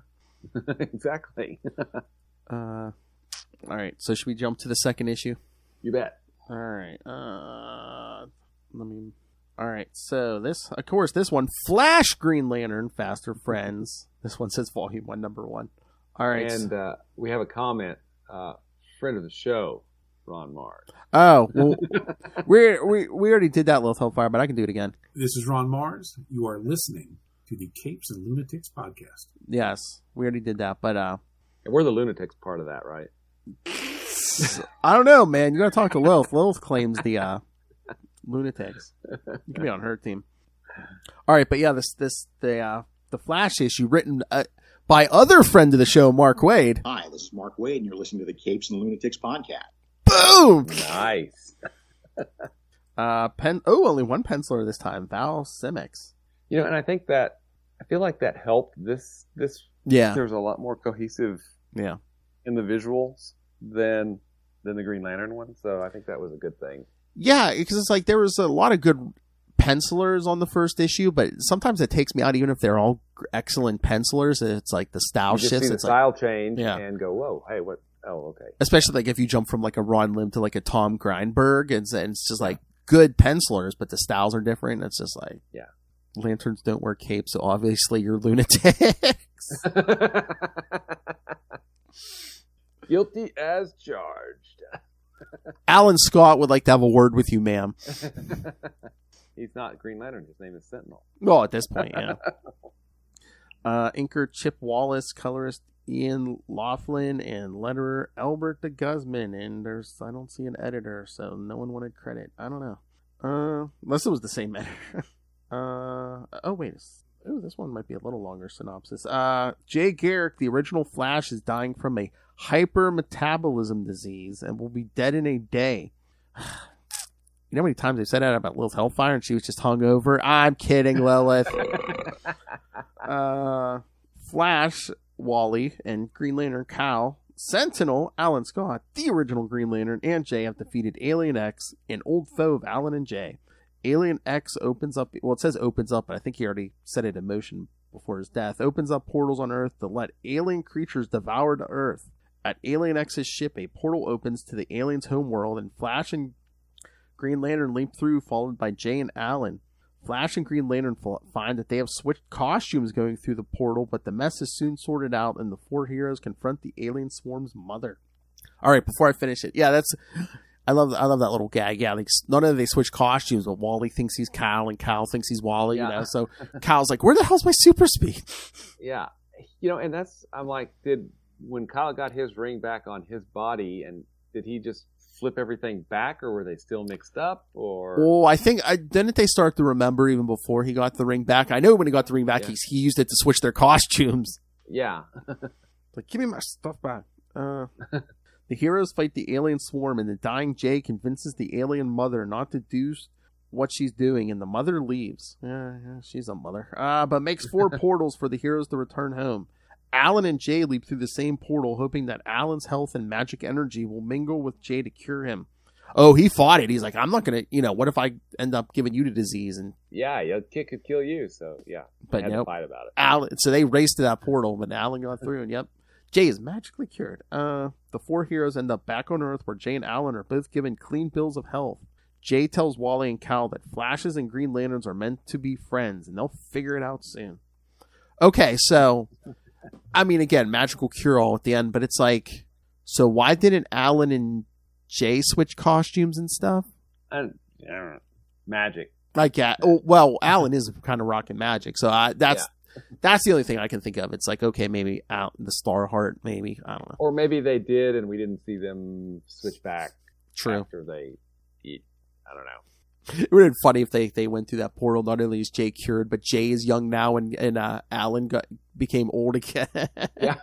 exactly. Uh, all right. So should we jump to the second issue? you bet. All right. Uh, let me. All right. So this, of course, this one, Flash Green Lantern, Faster Friends. This one says Volume One, Number One. All right. And uh, we have a comment. Uh, friend of the show, Ron Marz. oh, well, we we we already did that little Hellfire, but I can do it again. This is Ron Marz. You are listening to the Capes and Lunatics podcast. Yes, we already did that, but uh, And we're the lunatics part of that, right? I don't know, man. You gotta talk to Lilith. Lilith claims the uh, lunatics. You can be on her team. All right, but yeah, this this the uh, the Flash issue written uh, by other friend of the show, Mark Waid. Hi, this is Mark Waid, and you're listening to the Capes and Lunatics podcast. Boom! Nice. Uh, pen. Oh, only one penciler this time. Val Semeiks. You know, and I think that I feel like that helped this this Yeah. there's a lot more cohesive Yeah. in the visuals than than the Green Lantern one. So I think that was a good thing. Yeah, because it's like there was a lot of good pencilers on the first issue, but sometimes it takes me out, even if they're all excellent pencilers. It's like the style shifts. the It's like, style change Yeah. and go, whoa, hey, what? Oh, okay. especially like if you jump from like a Ron Lim to like a Tom Grindberg, and it's, and it's just like good pencilers, but the styles are different. It's just like Yeah. lanterns don't wear capes, so obviously you're lunatics. Guilty as charged. Alan Scott would like to have a word with you, ma'am. He's not Green Lantern. His name is Sentinel. Well, at this point, yeah. uh, inker Chip Wallace, colorist Ian Laughlin, and letterer Albert de Guzman. And there's I don't see an editor, so no one wanted credit. I don't know. Uh, unless it was the same editor. uh, oh wait. Oh, this one might be a little longer synopsis. Uh, Jay Garrick, the original Flash, is dying from a hypermetabolism disease and will be dead in a day. You know how many times they said that about Lilith Hellfire and she was just hungover? I'm kidding, Lilith. uh, Flash, Wally, and Green Lantern Kyle, Sentinel, Alan Scott, the original Green Lantern, and Jay have defeated Alien X, an old foe of Alan and Jay. Alien X opens up, well, it says opens up, but I think he already set it in motion before his death. Opens up portals on Earth to let alien creatures devour the Earth. At Alien X's ship, a portal opens to the aliens' homeworld, and Flash and Green Lantern leap through, followed by Jay and Alan. Flash and Green Lantern find that they have switched costumes going through the portal, but the mess is soon sorted out, and the four heroes confront the alien swarm's mother. All right, before I finish it, yeah, that's I love I love that little gag. Yeah, like none of they switch costumes, but Wally thinks he's Kyle and Kyle thinks he's Wally. You Yeah. know, so Kyle's like, "Where the hell's my super speed?" Yeah, you know, and that's I'm like, did when Kyle got his ring back on his body, and did he just flip everything back, or were they still mixed up, or Oh, I think I didn't they start to remember even before he got the ring back. I know when he got the ring back, Yeah. he he used it to switch their costumes. yeah, Like, give me my stuff back. Uh, the heroes fight the alien swarm, and the dying Jay convinces the alien mother not to do what she's doing, and the mother leaves. Yeah, yeah she's a mother. Uh, but makes four portals for the heroes to return home. Alan and Jay leap through the same portal, hoping that Alan's health and magic energy will mingle with Jay to cure him. Oh, he fought it. He's like, I'm not gonna, you know, what if I end up giving you the disease? And yeah, your kick could kill you, so yeah, But no, fight about it. Alan. So they raced to that portal, but Alan got through, and yep, Jay is magically cured. Uh, the four heroes end up back on Earth, where Jay and Alan are both given clean bills of health. Jay tells Wally and Kyle that Flashes and Green Lanterns are meant to be friends, and they'll figure it out soon. Okay, so I mean, again, magical cure all at the end, but it's like, so why didn't Alan and Jay switch costumes and stuff? And yeah, magic. Like, yeah, oh, well, Alan is kind of rocking magic, so I, that's that's the only thing I can think of. It's like, okay, maybe out in the Starheart, maybe I don't know. Or maybe they did, and we didn't see them switch back True. after they eat. I don't know. It would have been funny if they, they went through that portal. Not only is Jay cured, but Jay is young now, and and uh, Alan got became old again. Yeah.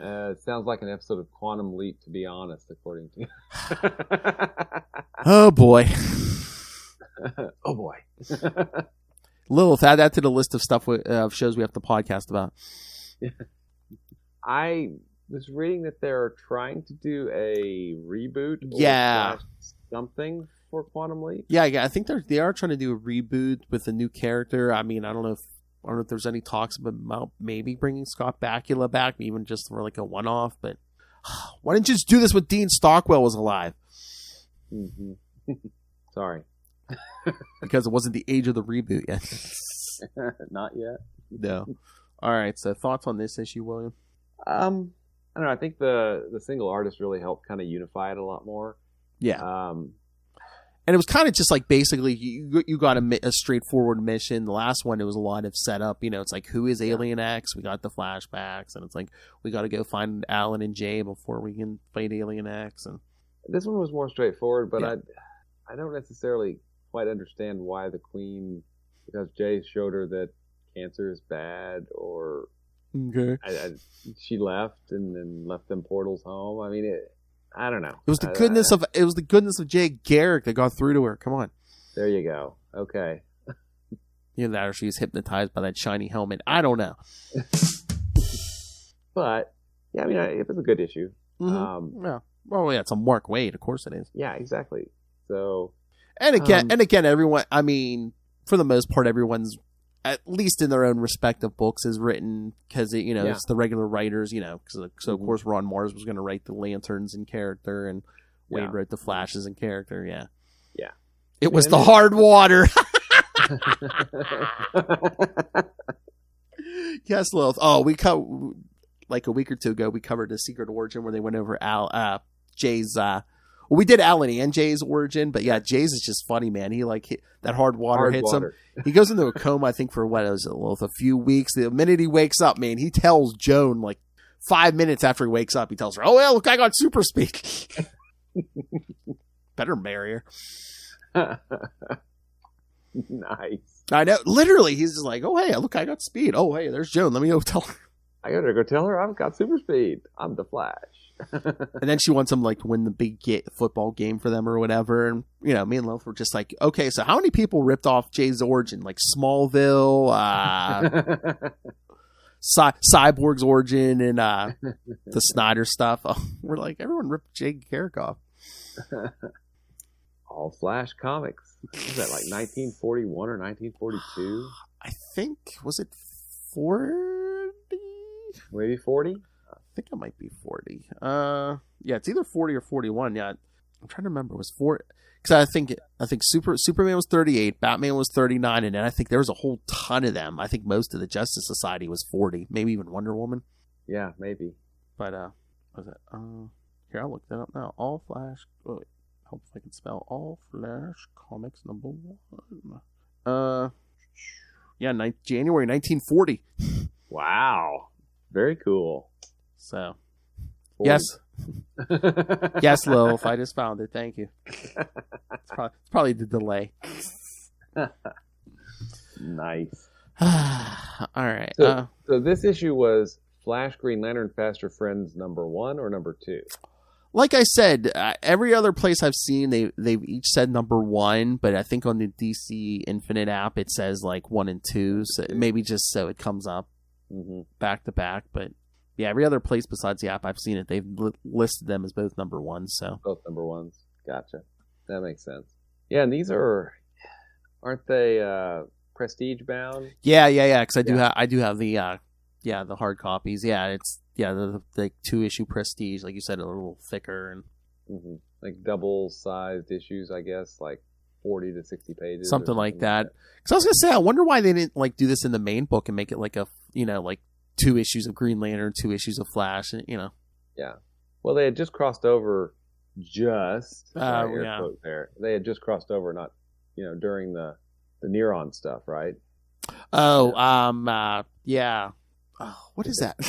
Uh, it sounds like an episode of Quantum Leap, to be honest, according to. oh boy, oh boy. Lilith, add that to the list of stuff we, uh, of shows we have to podcast about. I was reading that they're trying to do a reboot. Yeah. something for Quantum Leap. Yeah, yeah, I think they're they are trying to do a reboot with a new character. I mean, I don't know if I don't know if there's any talks about maybe bringing Scott Bakula back, even just for like a one off. But why didn't you just do this when Dean Stockwell was alive? hmm Sorry, Because it wasn't the age of the reboot yet. not yet. no. All right. So thoughts on this issue, William? Um, I don't know. I think the the single artist really helped kind of unify it a lot more. Yeah. Um, and it was kind of just like basically you you got a, a straightforward mission. The last one it was a lot of setup. You know, it's like who is Alien X? We got the flashbacks, and it's like we got to go find Alan and Jay before we can fight Alien X. And this one was more straightforward, but Yeah. I I don't necessarily quite understand why the Queen, because Jay showed her that cancer is bad or Okay. I, I, she left and then left them portals home. I mean, it. I don't know. It was the goodness I- of it was the goodness of Jay Garrick that got through to her. Come on. There you go. Okay. Either that or she was hypnotized by that shiny helmet. I don't know. But yeah, I mean, I, it was a good issue. Mhm. Um, yeah. Well, yeah, it's a Mark Waid, of course it is. yeah, exactly. So And again, Um, and again, everyone. I mean, for the most part, everyone's at least in their own respective books is written because you know Yeah. it's the regular writers. You know, 'cause- so of Mhm. course Ron Marz was going to write the lanterns in character, and Waid Yeah. wrote the flashes in character. Yeah, Yeah. It was And the hard water. yes, Lilith. Oh, we co- like a week or two ago. We covered the Secret Origin where they went over Al uh, Jay's. Uh, well, we did Alan and Jay's origin, but yeah, Jay's is just funny, man. He like hit, that hard water Hard hits water. him. He goes into a coma, I think, for what is it? A few weeks. The minute he wakes up, man, he tells Joan like five minutes after he wakes up, he tells her, "Oh yeah, look, I got super speed." Better marry her. nice. I know. Literally, he's just like, "Oh hey, look, I got speed. Oh hey, there's Joan. Let me go tell her." I gotta go tell her I've got super speed. I'm the Flash. And then she wants him like to win the big ga- football game for them or whatever. And you know, me and Lilith were just like, "Okay, so how many people ripped off Jay's origin? Like Smallville, uh, Cy- Cyborg's origin, and uh, the Snyder stuff." We're like, everyone ripped Jay Garrick off. All Flash comics. Was that like 1941 or 1942? I think was it forty? Maybe 40. I think it might be 40. Uh, yeah, it's either 40 or 41. Yeah, I'm trying to remember. It was four because I think I think Super Superman was 38, Batman was 39, and then I think there was a whole ton of them. I think most of the Justice Society was 40, maybe even Wonder Woman. Yeah, maybe. But uh, was it? Uh, here I'll look that up now. All Flash. Oh, hope if I can spell All Flash comics number one. Uh, yeah, ni- January 1940. Wow. Very cool. So 40. yes, yes, Lilith. I just found it. Thank you. It's probably, it's probably the delay. Nice. All right. So, Uh, so this issue was Flash Green Lantern Faster Friends number one or number two? like I said, uh, every other place I've seen, they they've each said number one, but I think on the DC Infinite app it says like one and two. So maybe just so it comes up Mm-hmm. back to back. But yeah, every other place besides the app I've seen it, they've li- listed them as both number one. So Both number ones. Gotcha. That makes sense. Yeah, and these are, aren't they uh, prestige bound? yeah, yeah, yeah. Because I do Yeah. have I do have the uh, yeah the hard copies. Yeah, it's yeah the, the two issue prestige, like you said, a little thicker and hmm Like double sized issues, I guess, like 40 to 60 pages. or something like that. Because I was gonna say, I wonder why they didn't like do this in the main book and make it like a you know like two issues of Green Lantern, two issues of Flash, and you know. Yeah. Well, they had just crossed over just. Oh, sorry, yeah. quote there. They had just crossed over, not, you know, during the, the Neuron stuff, right? Oh, um, uh, yeah. Oh, what is that?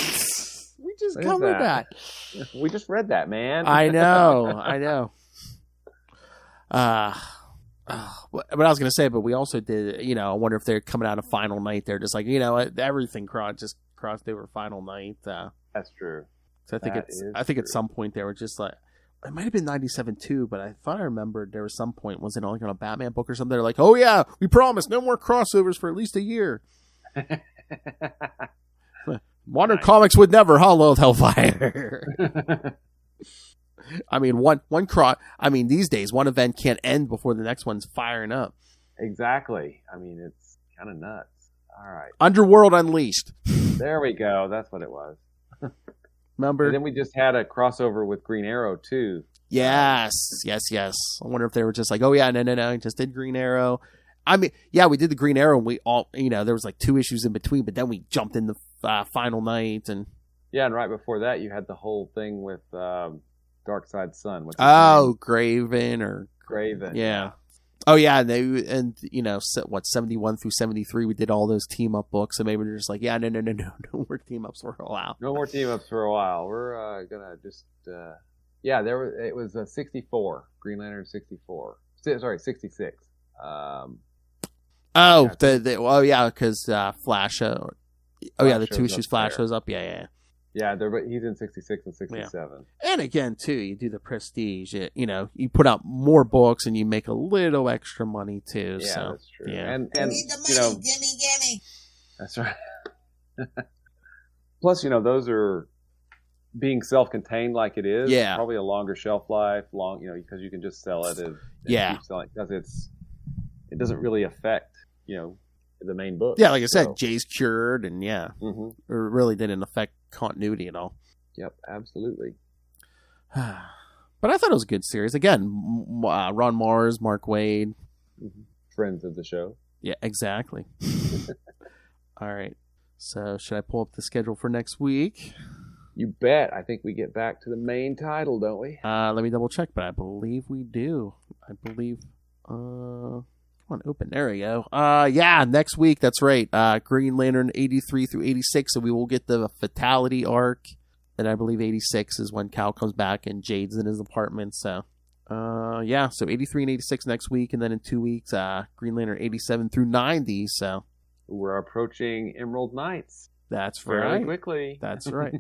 we just What covered that? that. We just read that, man. I know, I know. Uh, oh, but but I was gonna say, but we also did. You know, I wonder if they're coming out of Final Night. They're just like, you know, everything crossed just crossed over Final Night. Uh, That's true. so I think That it's. I think at some point they were just like. It might have been '97 too, but I thought I remembered there was some point was it like on a Batman book or something? They're like, "Oh yeah, we promise no more crossovers for at least a year." Modern Nice. comics would never, Lilith Hellfire? I mean, one one cross. I mean, these days, one event can't end before the next one's firing up. exactly. I mean, it's kind of nuts. All right. Underworld Unleashed. There we go. That's what it was. Remember? And then we just had a crossover with Green Arrow, too. yes, yes, yes. I wonder if they were just like, oh yeah, no, no, no, just did Green Arrow. I mean, yeah, we did the Green Arrow, and we all, you know, there was like two issues in between, but then we jumped in the uh, final night, and Yeah, and right before that, you had the whole thing with um, Dark Side son. Oh. Graven or Graven. Yeah. Oh yeah, and they and you know what seventy one through seventy three, we did all those team up books, and maybe they're just like, yeah, no, no, no, no, no more team ups for a while. No more team ups for a while. We're uh, gonna just uh, yeah. There was it was a sixty four Green Lantern sixty four. Sorry, sixty six. Um, Oh, Yeah, the, the oh yeah, because uh, Flash. Uh, oh yeah, the two issues Flash there. shows up. Yeah, yeah. Yeah. Yeah, they're, but he's in 66 and 67. And again, too, you do the prestige. It, you know, you put out more books and you make a little extra money too. Yeah, so that's true. yeah. And Give and me the money, you know, gimme, gimme. that's right. Plus, you know, those are being self-contained like it is. Yeah. probably a longer shelf life. Long, you know, because you can just sell it and, and Yeah. keep selling because it's it doesn't really affect you know the main book. yeah, like I said, So, Jay's cured, and yeah, mhm. it really didn't affect continuity and all. Yep, absolutely. but I thought it was a good series. Again, uh, Ron Marz, Mark Waid. Mhm. Friends of the show. Yeah, exactly. all right. So, should I pull up the schedule for next week? You bet. I think we get back to the main title, don't we? Uh, let me double check, but I believe we do. I believe. Uh, on, open. There we go. Uh, yeah, next week. That's right. Uh, Green Lantern eighty three through eighty six. So we will get the Fatality arc. Then I believe eighty six is when Kyle comes back and Jade's in his apartment. So, uh, yeah. So eighty three and eighty six next week, and then in two weeks, uh, Green Lantern eighty seven through ninety. So We're approaching Emerald Knights that's right. quickly. That's right.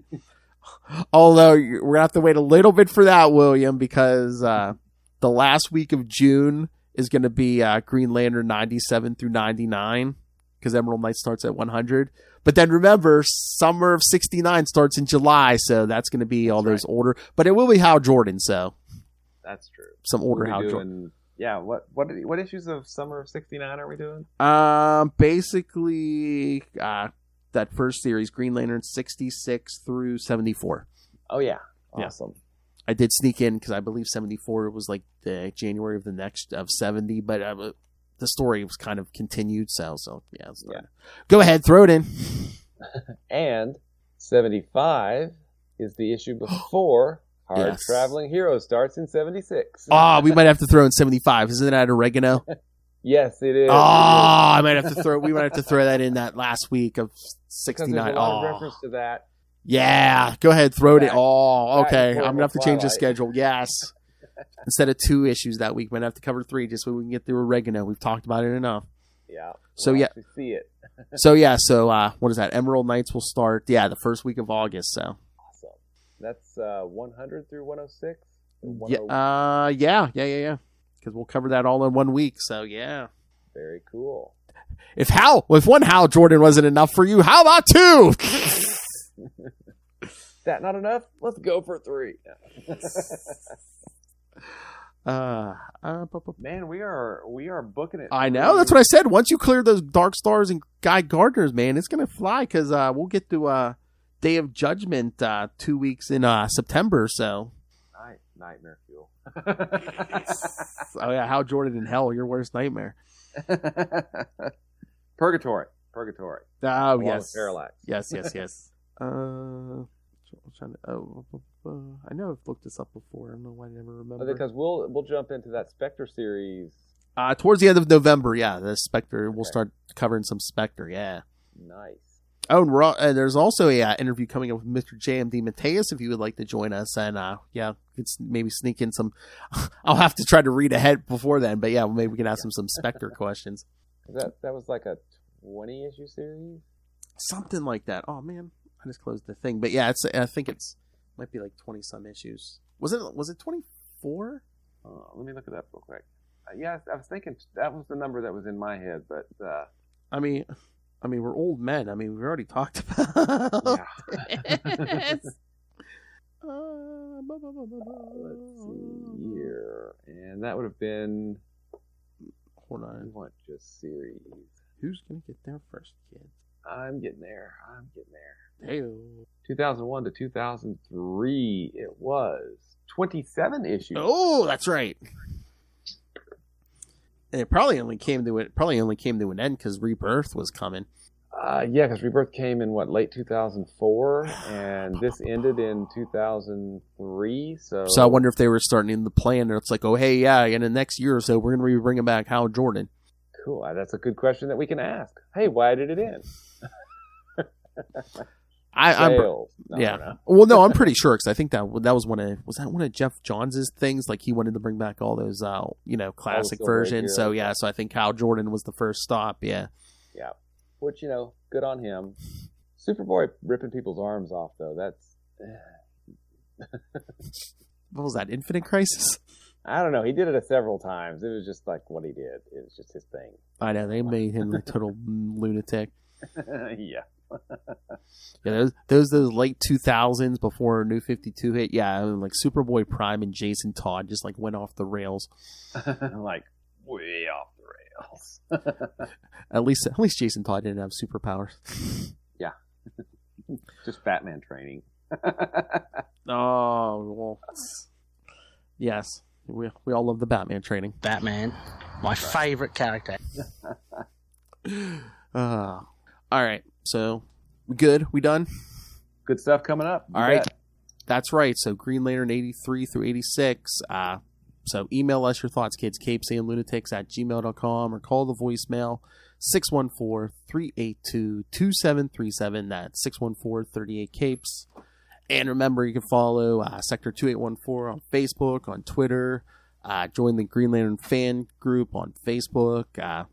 Although we're gonna have to wait a little bit for that, William, because uh, the last week of June is gonna be uh, Green Lantern ninety seven through ninety nine, because Emerald Knight starts at one hundred. But then remember, Summer of sixty nine starts in July, so that's gonna be all That's those older. But it will be Hal Jordan, so That's true. some older Hal Jordan. yeah. What what what issues of Summer of '69 are we doing? Um, basically, uh, that first series, Green Lantern sixty six through seventy four. Oh yeah, Yeah. I did sneak in because I believe 74 was like the January of the next of 70, but uh, the story was kind of continued. So, so yeah, Yeah. Go ahead, throw it in. And 75 is the issue before Hard Yes. Traveling Hero starts in 76. Oh, we might have to throw in 75. Isn't that oregano? yes, it is. Oh, I might have to throw. We might have to throw that in that last week of Because 69. there's a lot Oh. of ah. reference to that. Yeah, go ahead, throw it Oh, okay. I'm gonna have to change the schedule. Yes. Instead of two issues that week, we might have to cover three just so we can get through oregano. We've talked about it enough. Yeah. So, yeah. see it. So yeah, so uh, what is that? Emerald Knights will start. Yeah, the first week of August. So Awesome. That's uh, 100 through 106. Yeah, uh, yeah, yeah, yeah, yeah. Because we'll cover that all in one week. So yeah, Very cool. if how if one how Jordan wasn't enough for you, how about two? That not enough? Let's go for three. uh, uh, bu- bu- Man, we are we are booking it. I know. That's what I said. Once you clear those Dark Stars and Guy Gardners, man, it's gonna fly. Because uh, we'll get to uh, Day of Judgment uh, two weeks in uh, September. So Night, nightmare fuel. oh yeah, how Jordan in hell, your worst nightmare. Purgatory. Purgatory. Oh yes, Parallax. yes, yes, yes. Uh, I'm trying to. Oh, uh, I know I've looked this up before. I don't know why I never remember. Because we'll we'll jump into that Spectre series. uh, towards the end of November, yeah, the Spectre. We'll start covering some Spectre. Yeah. Nice. Oh, and, we're all, and there's also a uh, interview coming up with Mr. J.M. DeMatteis if you would like to join us, and uh, yeah, it's maybe sneak in some. I'll have to try to read ahead before then, but yeah, maybe we can ask him some Spectre questions, That that was like a twenty issue series. something like that. Oh man, I just closed the thing, but yeah, it's I think it's might be like twenty some issues. Was it was it twenty four? Uh, let me look it up real quick. Uh, yeah, I was thinking that was the number that was in my head, but uh, I mean, I mean we're old men. I mean we've already talked about. yeah. Uh, bu- bu- bu- Let's see here, and that would have been Hold on. What just series. Who's gonna get there first, kid? I'm getting there. I'm getting there. Hey, 2001 to 2003, it was 27 issues. oh, that's right. And it probably only came to it. Probably only came to an end because Rebirth was coming. Uh, yeah, because Rebirth came in what late 2004, and this ended in 2003. So, So I wonder if they were starting in the plan. And it's like, oh, hey, yeah, in the next year or so, we're gonna be bringing back Hal Jordan. cool. That's a good question that we can ask. Hey, why did it end? I, I'm. No, yeah. no. Well, no, I'm pretty sure because I think that that was one of was that one of Geoff Johns' things. Like he wanted to bring back all those, uh, you know, classic Age versions. So yeah, so I think Hal Jordan was the first stop. Yeah. Yeah. Which, you know, good on him. Superboy ripping people's arms off, though. That's. What was that? Infinite Crisis. I don't know. He did it several times. It was just like what he did. It was just his thing. I know they made him a total lunatic. yeah. Yeah, those those those late two thousands before New Fifty Two hit. Yeah, like Superboy Prime and Jason Todd just like went off the rails. like, way off the rails. At least at least Jason Todd didn't have superpowers. yeah. just Batman training. Oh well. Yes, we we all love the Batman training. Batman, my favorite character. Uh, all right, so we good? We done? Good stuff coming up. You All right, bet. that's right. So Green Lantern eighty three through eighty six. Uh, so email us your thoughts, kids. Capes and lunatics at gmail.com or call the voicemail 614-382-2737. That's 614-38 capes. And remember, you can follow uh, Sector 2814 on Facebook, on Twitter. Uh, join the Green Lantern fan group on Facebook. Uh,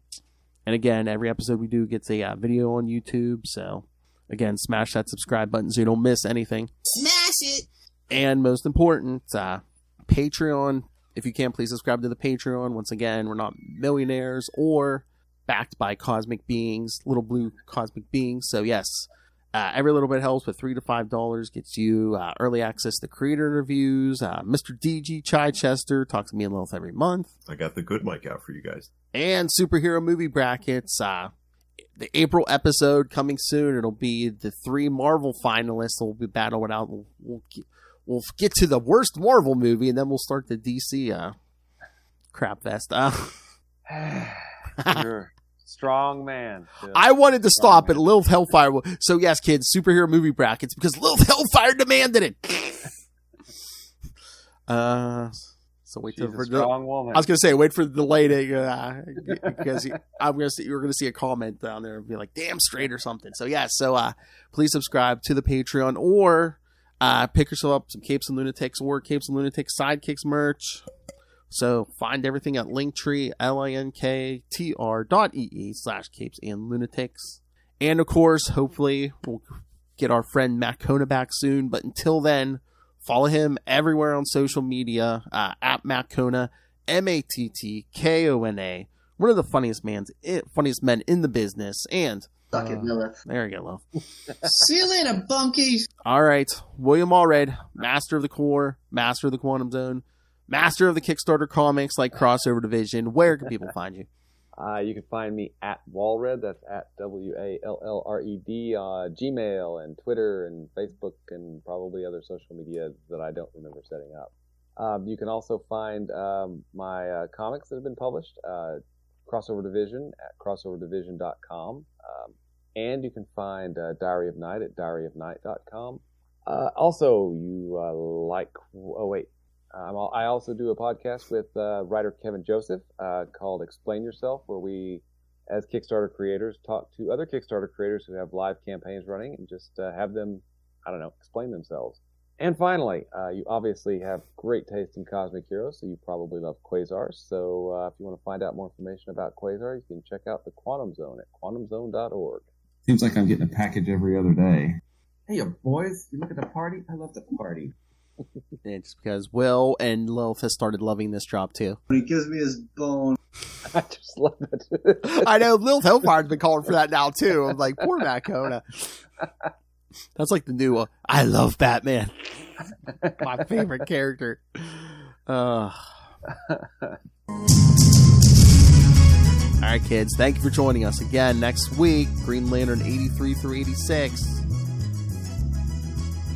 and again, every episode we do gets a uh, video on YouTube. So, again, smash that subscribe button so you don't miss anything. Smash it. And most important, uh, Patreon. If you can, please subscribe to the Patreon. Once again, we're not millionaires or backed by cosmic beings, little blue cosmic beings. So, yes, uh, every little bit helps, but three to five dollars gets you uh, early access to creator interviews. Uh, Mr. DG Chichester talks to me and Lilith every month, I got the good mic out for you guys. And superhero movie brackets. Uh, the April episode coming soon. It'll be the three Marvel finalists. We'll be battling out. We'll, we'll, get, we'll get to the worst Marvel movie, and then we'll start the DC uh, crap fest. Uh, You're a strong man. Phil. I wanted to Strong stop at. Lilith Hellfire. So yes, kids, superhero movie brackets because Lilith Hellfire demanded it. uh, so wait She's for strong woman. I was gonna say wait for the delay to uh, because I'm gonna see you're gonna see a comment down there and be like damn straight or something. So yeah, so uh, please subscribe to the Patreon or uh, pick yourself up some Capes and Lunatics or Capes and Lunatics Sidekicks merch. So find everything at Linktree, L-I-N-K-T-R dot E-E slash Capes and Lunatics. And of course, hopefully we'll get our friend Matt Kona back soon. But until then, follow him everywhere on social media, uh, at Matt Kona, M-A-T-T-K-O-N-A. One of the funniest man's, funniest men in the business. And Suck it, Lilith. there you go, love. See you later, bunkies. All right, William Allred, master of the core, master of the quantum zone, master of the Kickstarter comics like Crossover Division. Where can people find you? Uh, you can find me at Wallred. That's at W A L L R E D. Uh, Gmail and Twitter and Facebook and probably other social media that I don't remember setting up. Um, you can also find um, my uh, comics that have been published, uh, Crossover Division at crossoverdivision.com. Um, and you can find uh, Diary of Night at diaryofnight.com. Uh, also, you uh, like. Oh, wait. Um, I'll- also do a podcast with uh, writer Kevin Joseph uh, called Explain Yourself, where we, as Kickstarter creators, talk to other Kickstarter creators who have live campaigns running and just uh, have them, I don't know, explain themselves. And finally, uh, you obviously have great taste in cosmic heroes, so you probably love Quasars. So uh, if you want to find out more information about Quasar, you can check out the Quantum Zone at quantumzone.org. Seems like I'm getting a package every other day. Hey, boys, you look at the party? I love the party. It's because Will and Lilith has started loving this job too. When he gives me his bone. I just love it. I know Lilith Hellfire's been calling for that now too. I'm like, poor Matt Kona. That's like the new. Uh, I love Batman. My favorite character. Uh. All right, kids. Thank you for joining us again next week. Green Lantern 83 through 86.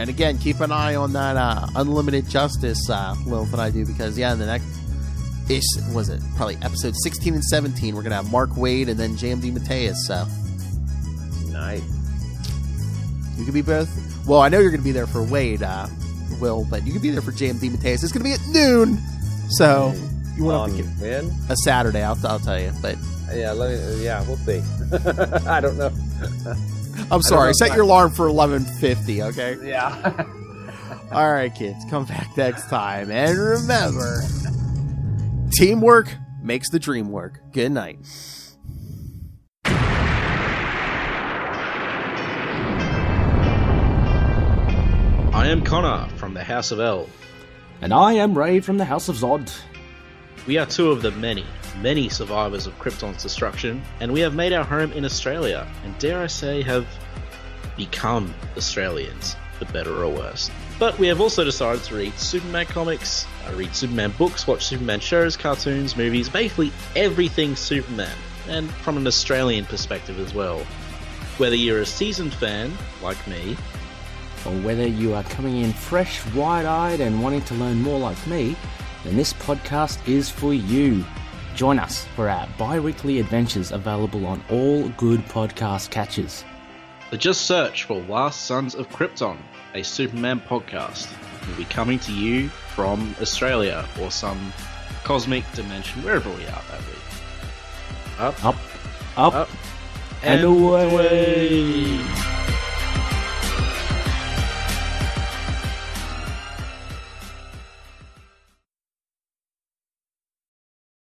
And again, keep an eye on that uh, Unlimited Justice uh, Lilith and I do because yeah, in the next ish was it probably episode 16 and 17 we're gonna have Mark Waid and then J.M. DeMatteis. So nice. you could be both. Well, I know you're gonna be there for Waid, uh, Will, but you could be there for J.M. DeMatteis. It's gonna be at noon, so you won't On have to get when? a Saturday. I'll, I'll tell you, but Yeah, let me. Yeah, we'll see. I don't know. I'm sorry. Set your alarm for 11:50. Okay. Yeah. All right, kids. Come back next time, and remember, teamwork makes the dream work. Good night. I am Connor from the House of El. And I am Ray from the House of Zod. We are two of the many, many survivors of Krypton's destruction, and we have made our home in Australia, and dare I say, have become Australians, for better or worse. But we have also decided to read Superman comics, uh, read Superman books, watch Superman shows, cartoons, movies, basically everything Superman, and from an Australian perspective as well. Whether you're a seasoned fan, like me, or whether you are coming in fresh, wide eyed, and wanting to learn more like me, then this podcast is for you. Join us for our bi weekly adventures available on all good podcast catches. So just search for Last Sons of Krypton, a Superman podcast. We'll be coming to you from Australia or some cosmic dimension, wherever we are that week. Up, up, up, up and, and away. away.